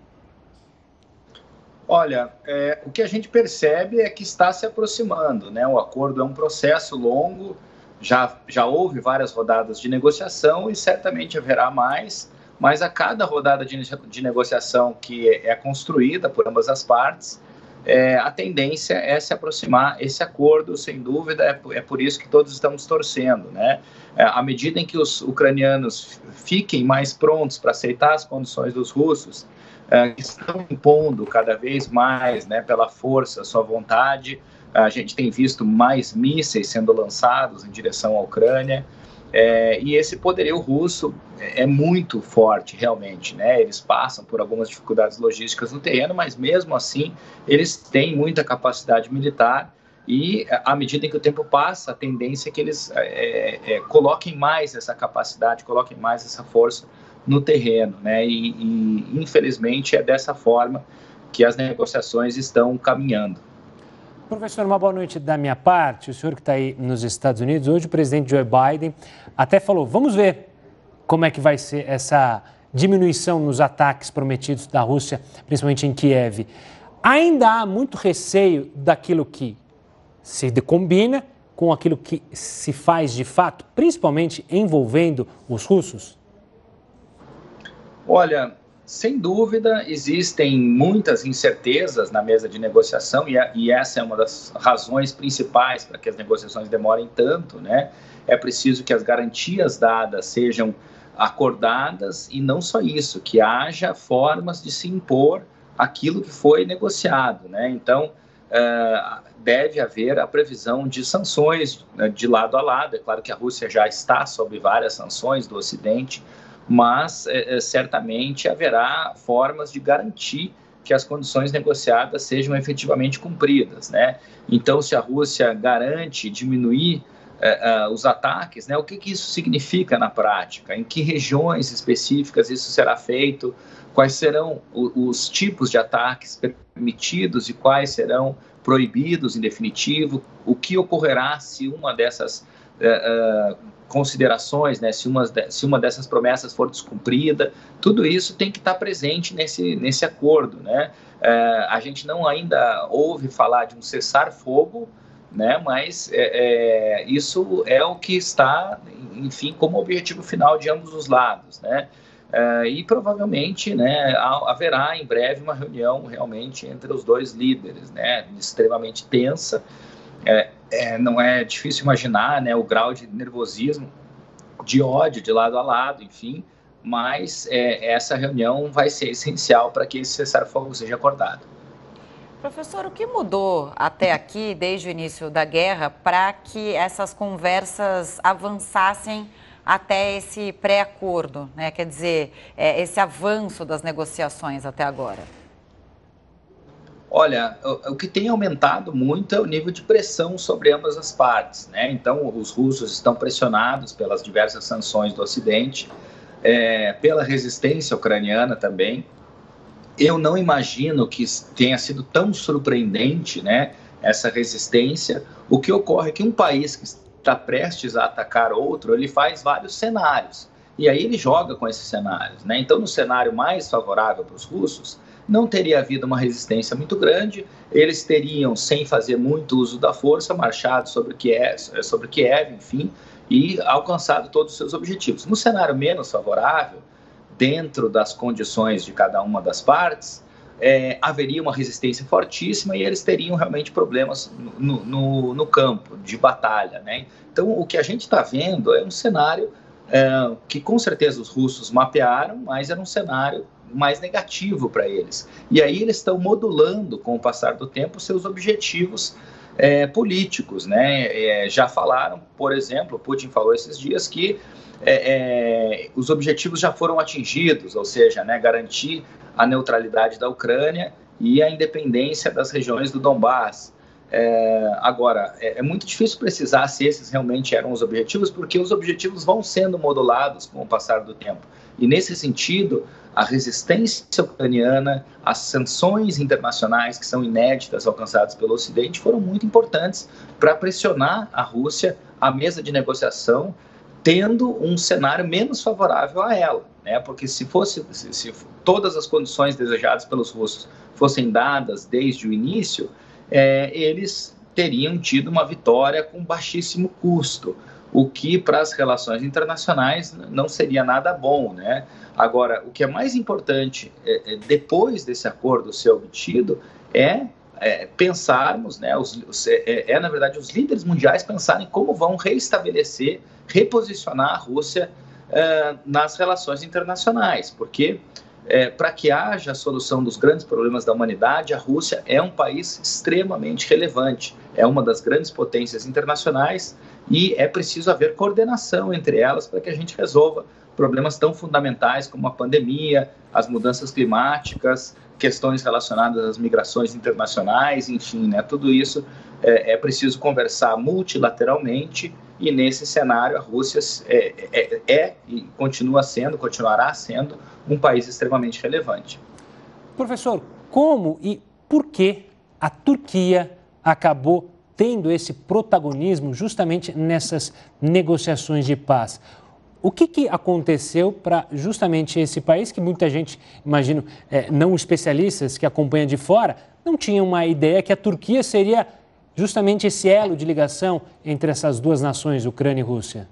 Olha, é, o que a gente percebe é que está se aproximando, né? O acordo é um processo longo já, já houve várias rodadas de negociação e certamente haverá mais, mas a cada rodada de, de negociação que é, é construída por ambas as partes, é, a tendência é se aproximar esse acordo, sem dúvida, é, é por isso que todos estamos torcendo. Né? É, à medida em que os ucranianos fiquem mais prontos para aceitar as condições dos russos, é, estão impondo cada vez mais, né, pela força, sua vontade, a gente tem visto mais mísseis sendo lançados em direção à Ucrânia. É, e esse poderio russo é, é muito forte, realmente. Né? Eles passam por algumas dificuldades logísticas no terreno, mas mesmo assim eles têm muita capacidade militar. E à medida que o tempo passa, a tendência é que eles é, é, coloquem mais essa capacidade, coloquem mais essa força no terreno. Né? E, e infelizmente é dessa forma que as negociações estão caminhando.
Professor, uma boa noite da minha parte. O senhor que está aí nos Estados Unidos, hoje o presidente Joe Biden até falou: vamos ver como é que vai ser essa diminuição nos ataques prometidos da Rússia, principalmente em Kiev. Ainda há muito receio daquilo que se combina com aquilo que se faz de fato, principalmente envolvendo os russos?
Olha, sem dúvida, existem muitas incertezas na mesa de negociação e, a, e essa é uma das razões principais para que as negociações demorem tanto, né? É preciso que as garantias dadas sejam acordadas e não só isso, que haja formas de se impor aquilo que foi negociado, né? Então, uh, deve haver a previsão de sanções né, de lado a lado. É claro que a Rússia já está sob várias sanções do Ocidente, mas é, é, certamente haverá formas de garantir que as condições negociadas sejam efetivamente cumpridas, né? Então, se a Rússia garante diminuir é, é, os ataques, né? O que, que isso significa na prática? Em que regiões específicas isso será feito? Quais serão os, os tipos de ataques permitidos e quais serão proibidos em definitivo? O que ocorrerá se uma dessas uh, considerações, né, se, uma, se uma dessas promessas for descumprida, tudo isso tem que estar presente nesse, nesse acordo. Né? É, a gente não ainda ouve falar de um cessar-fogo, né, mas é, é, isso é o que está, enfim, como objetivo final de ambos os lados. Né? É, e provavelmente né, haverá em breve uma reunião realmente entre os dois líderes, né, extremamente tensa. É, é, não é difícil imaginar né, o grau de nervosismo, de ódio de lado a lado, enfim, mas é, essa reunião vai ser essencial para que esse cessar-fogo seja acordado.
Professor, o que mudou até aqui, desde o início da guerra, para que essas conversas avançassem até esse pré-acordo, né? quer dizer, é, esse avanço das negociações até agora?
Olha, o, que tem aumentado muito é o nível de pressão sobre ambas as partes. Né? Então, os russos estão pressionados pelas diversas sanções do Ocidente, é, pela resistência ucraniana também. Eu não imagino que tenha sido tão surpreendente né, essa resistência. O que ocorre é que um país que está prestes a atacar outro, ele faz vários cenários. E aí ele joga com esses cenários. Né? Então, no cenário mais favorável para os russos, não teria havido uma resistência muito grande, eles teriam, sem fazer muito uso da força, marchado sobre Kiev, sobre Kiev enfim, e alcançado todos os seus objetivos. No cenário menos favorável, dentro das condições de cada uma das partes, é, haveria uma resistência fortíssima e eles teriam realmente problemas no, no, no campo de batalha. Né? Então, o que a gente está vendo é um cenário é, que com certeza os russos mapearam, mas era um cenário mais negativo para eles. E aí eles estão modulando, com o passar do tempo, seus objetivos é, políticos. Né? É, já falaram, por exemplo, Putin falou esses dias que é, é, os objetivos já foram atingidos, ou seja, né, garantir a neutralidade da Ucrânia e a independência das regiões do Donbass. É, agora, é, é, muito difícil precisar se esses realmente eram os objetivos, porque os objetivos vão sendo modulados com o passar do tempo. E nesse sentido, a resistência ucraniana, as sanções internacionais que são inéditas alcançadas pelo Ocidente foram muito importantes para pressionar a Rússia à mesa de negociação, tendo um cenário menos favorável a ela, né? Porque se fosse, se, se todas as condições desejadas pelos russos fossem dadas desde o início, é, eles teriam tido uma vitória com baixíssimo custo o que para as relações internacionais não seria nada bom, né? Agora, o que é mais importante é, é, depois desse acordo ser obtido é, é pensarmos, né? Os, os, é, é, é, na verdade os líderes mundiais pensarem como vão reestabelecer, reposicionar a Rússia nas relações internacionais, porque é, para que haja a solução dos grandes problemas da humanidade, a Rússia é um país extremamente relevante, é uma das grandes potências internacionais e é preciso haver coordenação entre elas para que a gente resolva problemas tão fundamentais como a pandemia, as mudanças climáticas, questões relacionadas às migrações internacionais, enfim, né, tudo isso é, é preciso conversar multilateralmente e nesse cenário a Rússia é, é, é, e continua sendo, continuará sendo um país extremamente relevante.
Professor, como e por que a Turquia acabou tendo esse protagonismo justamente nessas negociações de paz. O que, que aconteceu para justamente esse país, que muita gente, imagino, é, não especialistas que acompanham de fora, não tinham uma ideia que a Turquia seria justamente esse elo de ligação entre essas duas nações, Ucrânia e Rússia?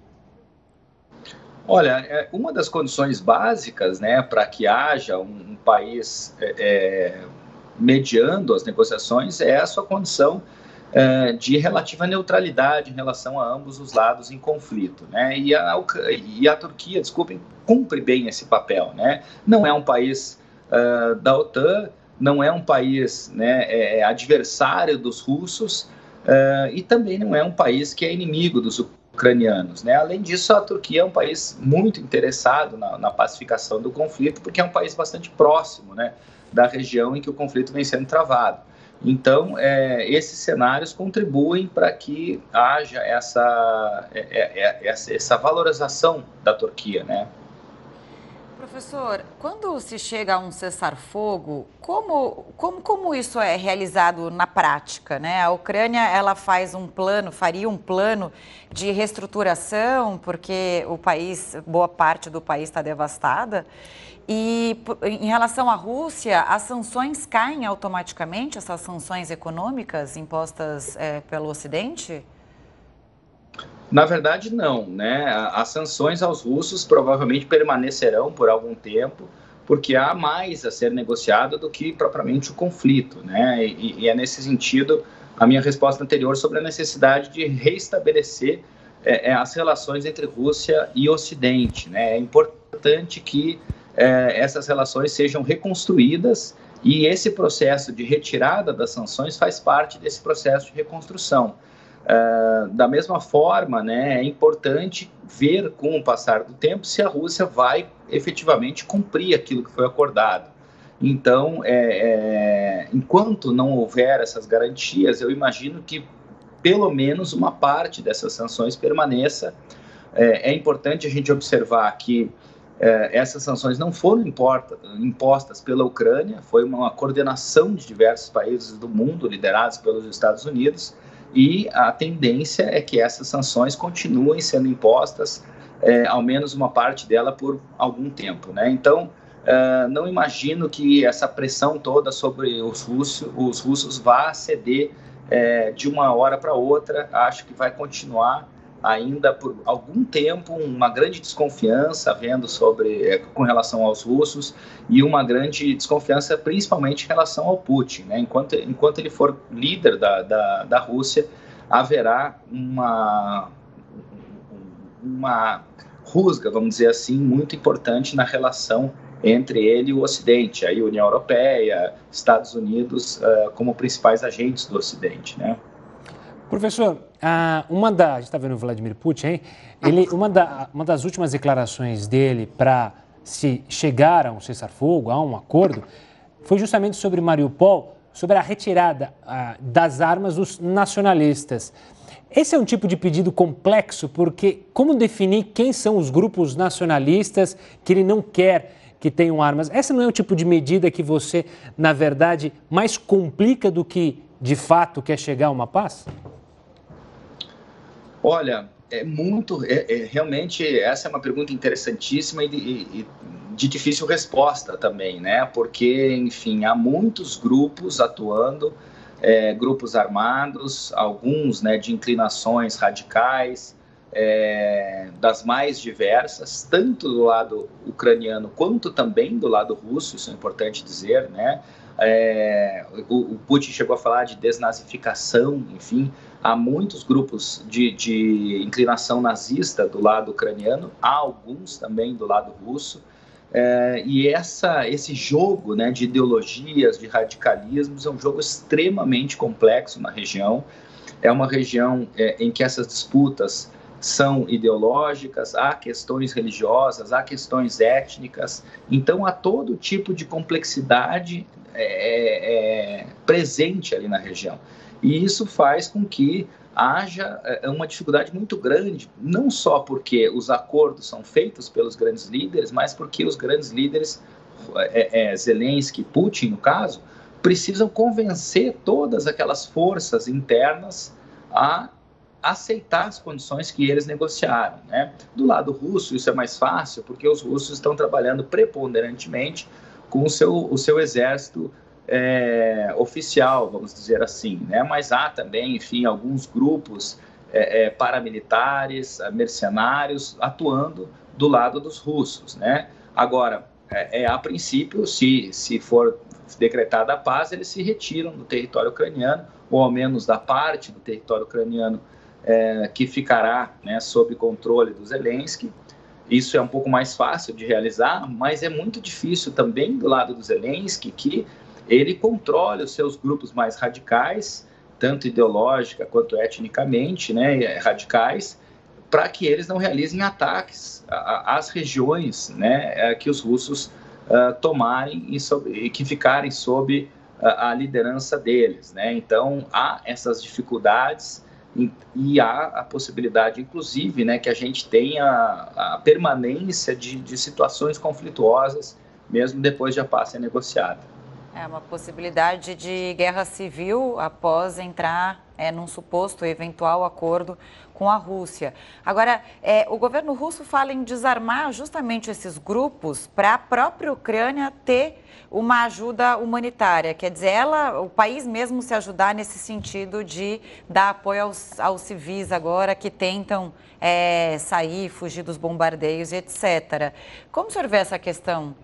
Olha, é, uma das condições básicas né, para que haja um, um país é, é, mediando as negociações é a sua condição é, de relativa neutralidade em relação a ambos os lados em conflito. Né? E, a, e a Turquia, desculpem, cumpre bem esse papel. Né? Não é um país uh, da OTAN, não é um país né, é, é, adversário dos russos uh, e também não é um país que é inimigo dos ucranianos. Né? Além disso, a Turquia é um país muito interessado na, na pacificação do conflito, porque é um país bastante próximo né, da região em que o conflito vem sendo travado. Então, é, esses cenários contribuem para que haja essa, é, essa, essa valorização da Turquia, né?
Professor, quando se chega a um cessar-fogo, como, como, como isso é realizado na prática? Né? A Ucrânia ela faz um plano, faria um plano de reestruturação, porque o país, boa parte do país está devastada. E em relação à Rússia, as sanções caem automaticamente, essas sanções econômicas impostas é, pelo Ocidente?
Na verdade, não. Né? As sanções aos russos provavelmente permanecerão por algum tempo, porque há mais a ser negociado do que propriamente o conflito. Né? E, e é nesse sentido a minha resposta anterior sobre a necessidade de reestabelecer é, é as relações entre Rússia e Ocidente. Né? É importante que é, essas relações sejam reconstruídas e esse processo de retirada das sanções faz parte desse processo de reconstrução. Uh, da mesma forma, né, é importante ver com o passar do tempo se a Rússia vai efetivamente cumprir aquilo que foi acordado. Então, é, é, enquanto não houver essas garantias, eu imagino que pelo menos uma parte dessas sanções permaneça. É, é importante a gente observar que é, essas sanções não foram importa, impostas pela Ucrânia, foi uma coordenação de diversos países do mundo, liderados pelos Estados Unidos, e a tendência é que essas sanções continuem sendo impostas, é, ao menos uma parte dela, por algum tempo. Né? Então, é, não imagino que essa pressão toda sobre os russos, os russos vá ceder é, de uma hora para outra, acho que vai continuar ainda por algum tempo uma grande desconfiança vendo sobre é, com relação aos russos e uma grande desconfiança principalmente em relação ao Putin. Né? Enquanto, enquanto ele for líder da, da, da Rússia, haverá uma, uma rusga, vamos dizer assim, muito importante na relação entre ele e o Ocidente, a União Europeia, Estados Unidos uh, como principais agentes do Ocidente, né?
Professor, uma da, a gente está vendo o Vladimir Putin, ele, uma, da, uma das últimas declarações dele para se chegar a um cessar-fogo, a um acordo, foi justamente sobre Mariupol, sobre a retirada das armas dos nacionalistas. Esse é um tipo de pedido complexo, porque como definir quem são os grupos nacionalistas que ele não quer que tenham armas? Essa não é o tipo de medida que você, na verdade, mais complica do que de fato quer chegar a uma paz?
Olha, é muito, é, é, realmente essa é uma pergunta interessantíssima e de, e de, difícil resposta também, né? Porque, enfim, há muitos grupos atuando, é, grupos armados, alguns, né, de inclinações radicais, é, das mais diversas, tanto do lado ucraniano quanto também do lado russo, isso é importante dizer, né? É, o, o, Putin chegou a falar de desnazificação, enfim, há muitos grupos de, de, inclinação nazista do lado ucraniano, há alguns também do lado russo, é, e essa, esse jogo né, de ideologias, de radicalismos, é um jogo extremamente complexo na região. É uma região é, em que essas disputas são ideológicas, há questões religiosas, há questões étnicas, então há todo tipo de complexidade é, é, é, presente ali na região. E isso faz com que haja é, uma dificuldade muito grande, não só porque os acordos são feitos pelos grandes líderes, mas porque os grandes líderes, é, é, Zelensky, Putin no caso, precisam convencer todas aquelas forças internas a aceitar as condições que eles negociaram. Né? Do lado russo, isso é mais fácil, porque os russos estão trabalhando preponderantemente com o seu, o seu exército é, oficial, vamos dizer assim. Né? Mas há também, enfim, alguns grupos é, é, paramilitares, mercenários, atuando do lado dos russos. Né? Agora, é, é, a princípio, se, se for decretada a paz, eles se retiram do território ucraniano, ou ao menos da parte do território ucraniano é, que ficará né, sob controle do Zelensky. Isso é um pouco mais fácil de realizar, mas é muito difícil também do lado do Zelensky que ele controle os seus grupos mais radicais, tanto ideológica quanto etnicamente, né, radicais, para que eles não realizem ataques às regiões né, é, que os russos uh, tomarem e, e, que ficarem sob a, a liderança deles. Né? Então, há essas dificuldades e, há a possibilidade, inclusive, né, que a gente tenha a permanência de, de situações conflituosas, mesmo depois de a paz ser negociada.
É uma possibilidade de guerra civil após entrar é, num suposto eventual acordo com a Rússia. Agora, é, o governo russo fala em desarmar justamente esses grupos para a própria Ucrânia ter uma ajuda humanitária. Quer dizer, ela, o país mesmo se ajudar nesse sentido de dar apoio aos, aos civis agora que tentam é, sair, fugir dos bombardeios, etc. Como o senhor vê essa questão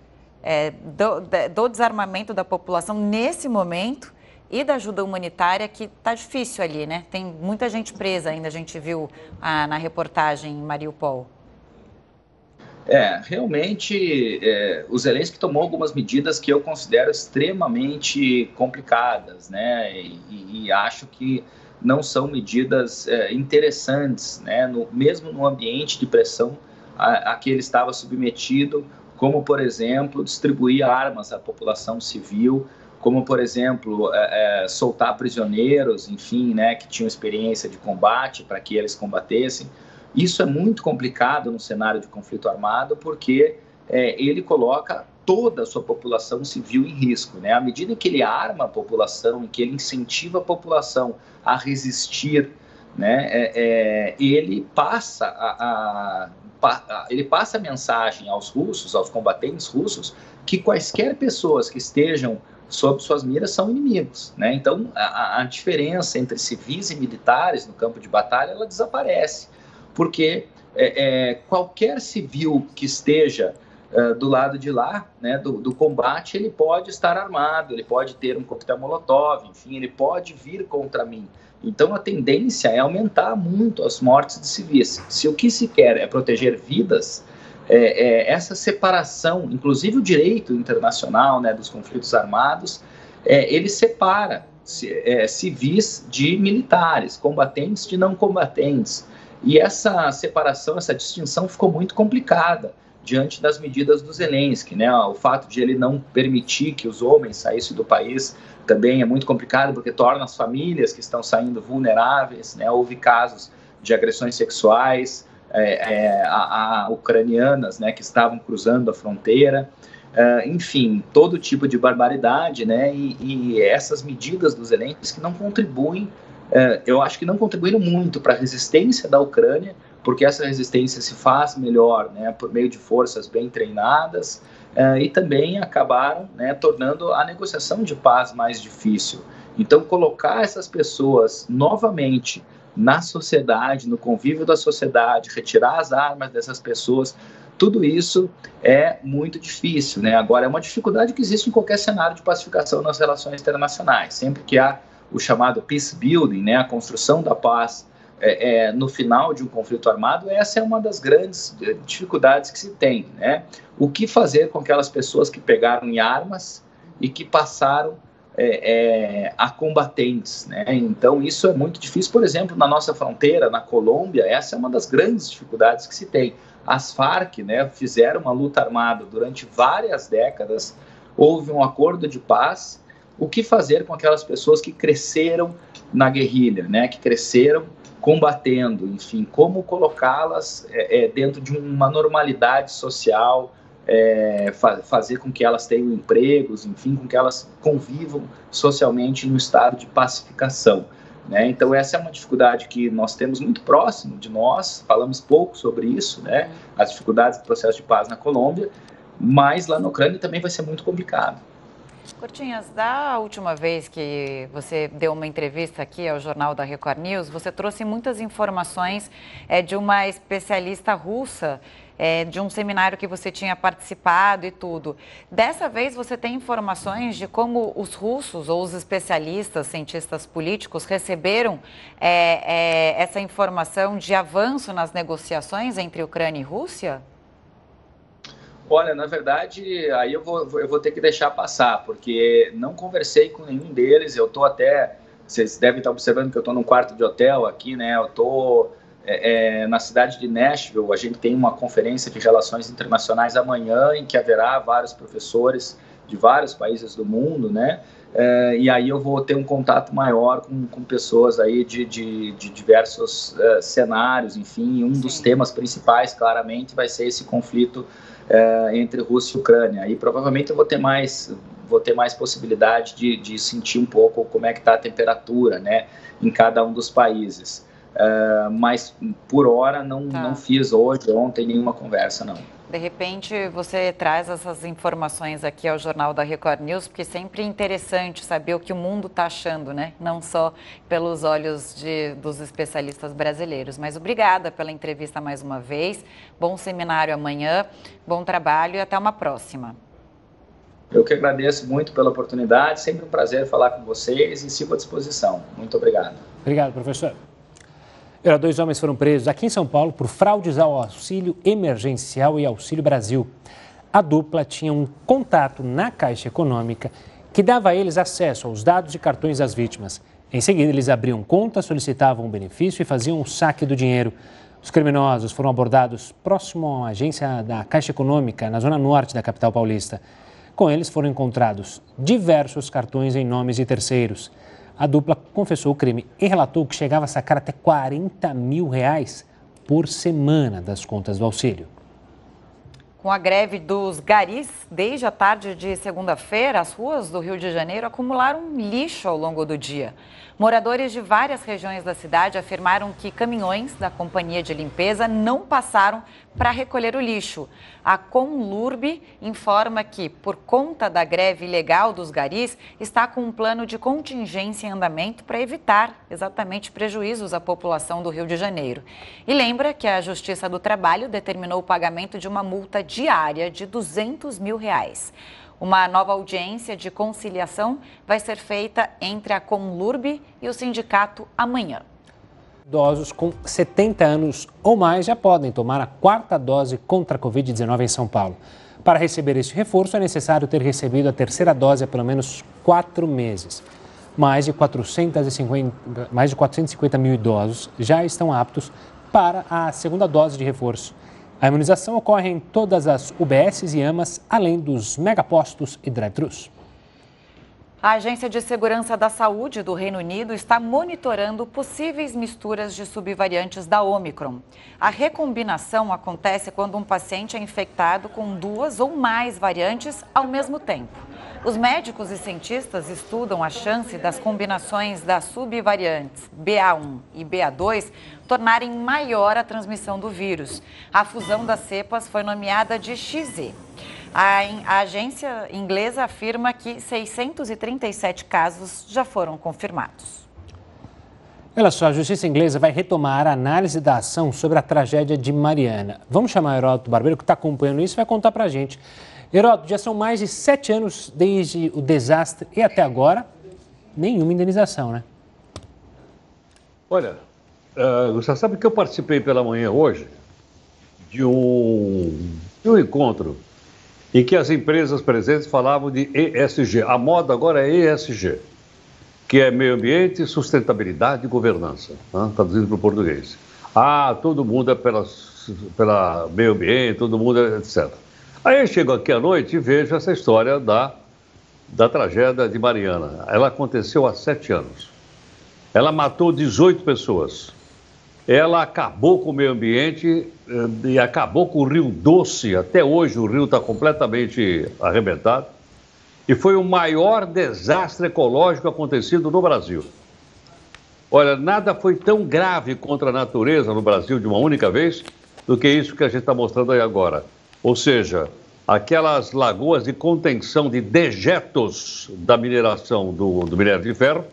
é, do, do desarmamento da população nesse momento? E da ajuda humanitária que está difícil ali, né? Tem muita gente presa ainda, a gente viu ah, na reportagem em Mariupol.
É, realmente, é, o Zelensky tomou algumas medidas que eu considero extremamente complicadas, né? E, e acho que não são medidas é, interessantes, né? No, mesmo no ambiente de pressão a, a, que ele estava submetido, como, por exemplo, distribuir armas à população civil, como, por exemplo, é, é, soltar prisioneiros, enfim, né, que tinham experiência de combate para que eles combatessem. Isso é muito complicado no cenário de conflito armado, porque é, ele coloca toda a sua população civil em risco. Né? À medida que ele arma a população que ele incentiva a população a resistir, né, é, é, ele passa a, a, a, ele passa a mensagem aos russos, aos combatentes russos, que quaisquer pessoas que estejam sob suas miras são inimigos. Né? Então, a, a diferença entre civis e militares no campo de batalha ela desaparece porque é, é, qualquer civil que esteja uh, do lado de lá, né, do, do, combate, ele pode estar armado, ele pode ter um coquetel molotov, enfim, ele pode vir contra mim. Então a tendência é aumentar muito as mortes de civis. Se o que se quer é proteger vidas, é, é, essa separação, inclusive o direito internacional né, dos conflitos armados, é, ele separa é, civis de militares, combatentes de não combatentes. E essa separação, essa distinção ficou muito complicada diante das medidas do Zelensky, né? O fato de ele não permitir que os homens saíssem do país também é muito complicado porque torna as famílias que estão saindo vulneráveis, né? Houve casos de agressões sexuais, é, é, a, a, ucranianas né, que estavam cruzando a fronteira, é, enfim, todo tipo de barbaridade, né, e, e essas medidas dos Zelensky que não contribuem, é, eu acho que não contribuíram muito para a resistência da Ucrânia, porque essa resistência se faz melhor né, por meio de forças bem treinadas, é, e também acabaram né, tornando a negociação de paz mais difícil. Então, colocar essas pessoas novamente na sociedade, no convívio da sociedade, retirar as armas dessas pessoas, tudo isso é muito difícil, né? Agora, é uma dificuldade que existe em qualquer cenário de pacificação nas relações internacionais. Sempre que há o chamado peace building, né, a construção da paz é, é, no final de um conflito armado, essa é uma das grandes eh, dificuldades que se tem, né? O que fazer com aquelas pessoas que pegaram em armas e que passaram é, é, a combatentes. Né? Então, isso é muito difícil. Por exemplo, na nossa fronteira, na Colômbia, essa é uma das grandes dificuldades que se tem. As Farc né, fizeram uma luta armada durante várias décadas, houve um acordo de paz. O que fazer com aquelas pessoas que cresceram na guerrilha, né, que cresceram combatendo, enfim, como colocá-las é, é dentro de uma normalidade social, é, fa fazer com que elas tenham empregos, enfim, com que elas convivam socialmente no estado de pacificação. Né? Então essa é uma dificuldade que nós temos muito próximo de nós, falamos pouco sobre isso, né? as dificuldades do processo de paz na Colômbia, mas lá na Ucrânia também vai ser muito complicado.
Cortinhas, da última vez que você deu uma entrevista aqui ao Jornal da Record News, você trouxe muitas informações é, de uma especialista russa é, de um seminário que você tinha participado e tudo. Dessa vez você tem informações de como os russos ou os especialistas, cientistas políticos, receberam é, é, essa informação de avanço nas negociações entre Ucrânia e Rússia?
Olha, na verdade, aí eu vou, eu vou ter que deixar passar, porque não conversei com nenhum deles. Eu estou até. Vocês devem estar observando que eu estou num quarto de hotel aqui, né? Eu estou é, é, na cidade de Nashville, a gente tem uma conferência de relações internacionais amanhã, em que haverá vários professores de vários países do mundo, né? É, e aí eu vou ter um contato maior com, com pessoas aí de, de, de diversos uh, cenários, enfim, um Sim. dos temas principais, claramente, vai ser esse conflito uh, entre Rússia e Ucrânia. Aí provavelmente eu vou ter mais, vou ter mais possibilidade de, de sentir um pouco como é que está a temperatura, né, em cada um dos países. Uh, mas por hora não, tá. não fiz hoje, ontem, nenhuma conversa, não.
De repente você traz essas informações aqui ao Jornal da Record News, porque sempre é interessante saber o que o mundo está achando, né? Não só pelos olhos de, dos especialistas brasileiros. Mas obrigada pela entrevista mais uma vez. Bom seminário amanhã, bom trabalho e até uma próxima.
Eu que agradeço muito pela oportunidade, sempre um prazer falar com vocês e sigo à disposição. Muito obrigado.
Obrigado, professor. Dois homens foram presos aqui em São Paulo por fraudes ao auxílio emergencial e auxílio Brasil. A dupla tinha um contato na Caixa Econômica que dava a eles acesso aos dados e cartões das vítimas. Em seguida, eles abriam conta, solicitavam um benefício e faziam o um saque do dinheiro. Os criminosos foram abordados próximo à agência da Caixa Econômica, na zona norte da capital paulista. Com eles foram encontrados diversos cartões em nomes de terceiros. A dupla confessou o crime e relatou que chegava a sacar até 40 mil reais por semana das contas do auxílio.
Com a greve dos garis, desde a tarde de segunda-feira, as ruas do Rio de Janeiro acumularam lixo ao longo do dia. Moradores de várias regiões da cidade afirmaram que caminhões da companhia de limpeza não passaram para recolher o lixo. A Conlurb informa que, por conta da greve ilegal dos garis, está com um plano de contingência em andamento para evitar exatamente prejuízos à população do Rio de Janeiro. E lembra que a Justiça do Trabalho determinou o pagamento de uma multa diária de 200 mil reais. Uma nova audiência de conciliação vai ser feita entre a Conlurb e o sindicato amanhã.
Idosos com 70 anos ou mais já podem tomar a quarta dose contra a Covid-19 em São Paulo. Para receber este reforço, é necessário ter recebido a terceira dose há pelo menos quatro meses. Mais de 450, mais de 450 mil idosos já estão aptos para a segunda dose de reforço. A imunização ocorre em todas as UBSs e AMAs, além dos megapostos e drive-thrus.
A Agência de Segurança da Saúde do Reino Unido está monitorando possíveis misturas de subvariantes da Omicron. A recombinação acontece quando um paciente é infectado com duas ou mais variantes ao mesmo tempo. Os médicos e cientistas estudam a chance das combinações das subvariantes BA1 e BA2 tornarem maior a transmissão do vírus. A fusão das cepas foi nomeada de XZ. A, a, agência inglesa afirma que 637 casos já foram confirmados.
Olha só, a justiça inglesa vai retomar a análise da ação sobre a tragédia de Mariana. Vamos chamar o Heródoto Barbeiro, que está acompanhando isso, e vai contar para a gente. Heródoto, já são mais de sete anos desde o desastre e até agora, nenhuma indenização, né?
Olha, uh, você sabe que eu participei pela manhã hoje de um, de um encontro em que as empresas presentes falavam de ESG. A moda agora é ESG, que é meio ambiente, sustentabilidade e governança, né? traduzindo para o português. Ah, todo mundo é pela, pela meio ambiente, todo mundo é etc. Aí eu chego aqui à noite e vejo essa história da, da tragédia de Mariana. Ela aconteceu há sete anos. Ela matou 18 pessoas ela acabou com o meio ambiente eh, e acabou com o Rio Doce. Até hoje o rio está completamente arrebentado. E foi o maior desastre ecológico acontecido no Brasil. Olha, nada foi tão grave contra a natureza no Brasil de uma única vez do que isso que a gente está mostrando aí agora. Ou seja, aquelas lagoas de contenção de dejetos da mineração do, do minério de ferro,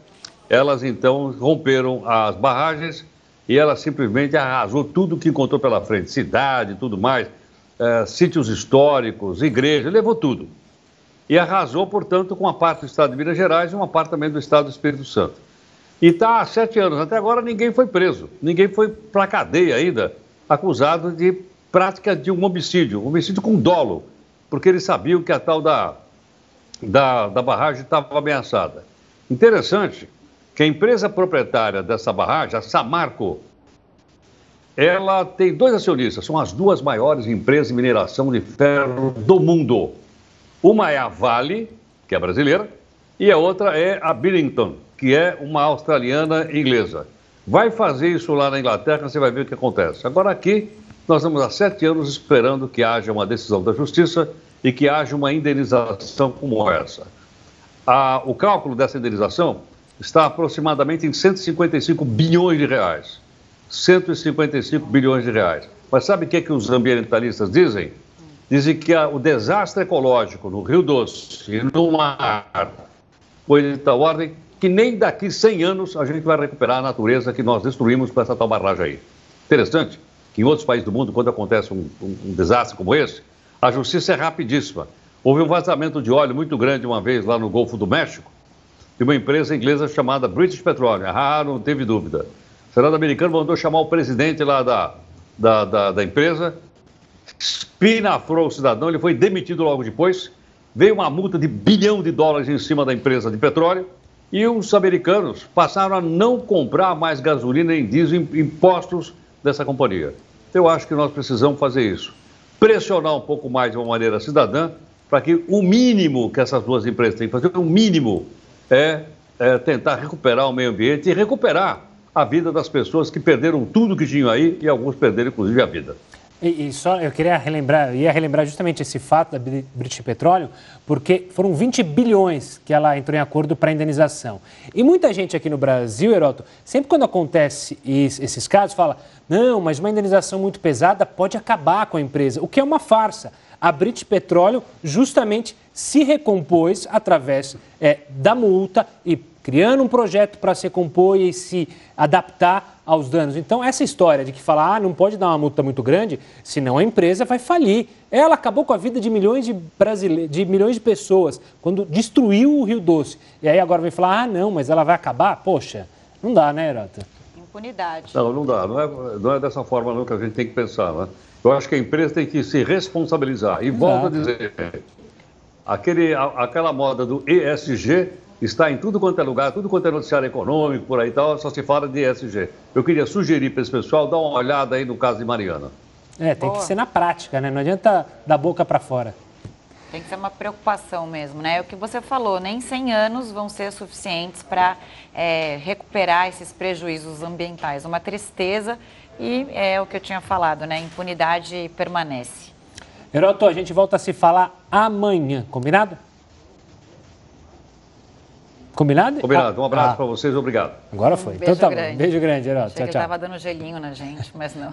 elas então romperam as barragens e ela simplesmente arrasou tudo que encontrou pela frente, cidade, tudo mais, é, sítios históricos, igrejas, levou tudo. E arrasou, portanto, com uma parte do estado de Minas Gerais e uma parte também do estado do Espírito Santo. E está há sete anos, até agora ninguém foi preso, ninguém foi para a cadeia ainda, acusado de prática de um homicídio, um homicídio com dolo, porque eles sabiam que a tal da, da, da barragem estava ameaçada. Interessante que a empresa proprietária dessa barragem, a Samarco, ela tem dois acionistas, são as duas maiores empresas de mineração de ferro do mundo. Uma é a Vale, que é brasileira, e a outra é a Billington, que é uma australiana inglesa. Vai fazer isso lá na Inglaterra, você vai ver o que acontece. Agora aqui, nós estamos há sete anos esperando que haja uma decisão da Justiça e que haja uma indenização como essa. Ah, o cálculo dessa indenização está aproximadamente em 155 bilhões de reais. 155 bilhões de reais. Mas sabe o que, é que os ambientalistas dizem? Dizem que o desastre ecológico no Rio Doce e no mar foi de tal ordem que nem daqui 100 anos a gente vai recuperar a natureza que nós destruímos com essa tal barragem aí. Interessante que em outros países do mundo, quando acontece um, um, um desastre como esse, a justiça é rapidíssima. Houve um vazamento de óleo muito grande uma vez lá no Golfo do México, de uma empresa inglesa chamada British Petroleum. Ah, não teve dúvida. O Senado americano mandou chamar o presidente lá da, da, da, da empresa, espinafrou o cidadão, ele foi demitido logo depois. Veio uma multa de bilhão de dólares em cima da empresa de petróleo e os americanos passaram a não comprar mais gasolina em diesel impostos dessa companhia. Eu acho que nós precisamos fazer isso. Pressionar um pouco mais de uma maneira cidadã para que o mínimo que essas duas empresas têm que fazer, o mínimo é, é tentar recuperar o meio ambiente e recuperar a vida das pessoas que perderam tudo que tinham aí e alguns perderam inclusive a vida.
E, e, só eu queria relembrar, ia relembrar justamente esse fato da British Petroleum, porque foram 20 bilhões que ela entrou em acordo para indenização. E muita gente aqui no Brasil, Heroto, sempre quando acontece esses casos, fala: não, mas uma indenização muito pesada pode acabar com a empresa, o que é uma farsa. A British Petroleum justamente se recompôs através é, da multa e criando um projeto para se recompor e se adaptar aos danos. Então, essa história de que falar, ah, não pode dar uma multa muito grande, senão a empresa vai falir. Ela acabou com a vida de milhões de, brasile... de milhões de pessoas quando destruiu o Rio Doce. E aí agora vem falar, ah, não, mas ela vai acabar? Poxa, não dá, né, Herata?
Impunidade.
Não, não dá. Não é, não é dessa forma não que a gente tem que pensar, né? Eu acho que a empresa tem que se responsabilizar. E volto a dizer, aquele, aquela moda do ESG está em tudo quanto é lugar, tudo quanto é noticiário econômico, por aí e tal, só se fala de ESG. Eu queria sugerir para esse pessoal dar uma olhada aí no caso de Mariana.
É, tem Boa. que ser na prática, né? Não adianta da boca para fora.
Tem que ser uma preocupação mesmo, né? É o que você falou, nem 100 anos vão ser suficientes para é, recuperar esses prejuízos ambientais. Uma tristeza e é o que eu tinha falado, né? Impunidade permanece.
Heroto, a gente volta a se falar amanhã, combinado? Combinado?
Combinado. Um abraço ah. para vocês, obrigado.
Agora foi.
Um beijo
então tá
grande.
Bom. Beijo grande, Heroto. Tchau, tchau.
estava dando gelinho na gente, mas não.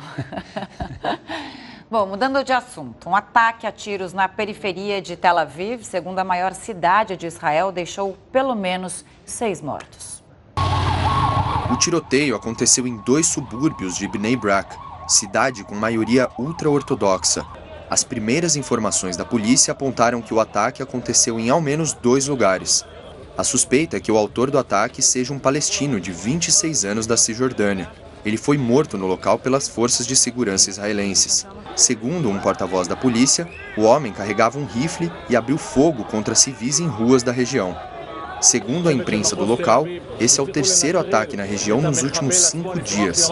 <laughs> Bom, mudando de assunto, um ataque a tiros na periferia de Tel Aviv, segundo a maior cidade de Israel, deixou pelo menos seis mortos.
O tiroteio aconteceu em dois subúrbios de Bnei Brak, cidade com maioria ultra-ortodoxa. As primeiras informações da polícia apontaram que o ataque aconteceu em ao menos dois lugares. A suspeita é que o autor do ataque seja um palestino de 26 anos da Cisjordânia. Ele foi morto no local pelas forças de segurança israelenses. Segundo um porta-voz da polícia, o homem carregava um rifle e abriu fogo contra civis em ruas da região. Segundo a imprensa do local, esse é o terceiro ataque na região nos últimos cinco dias.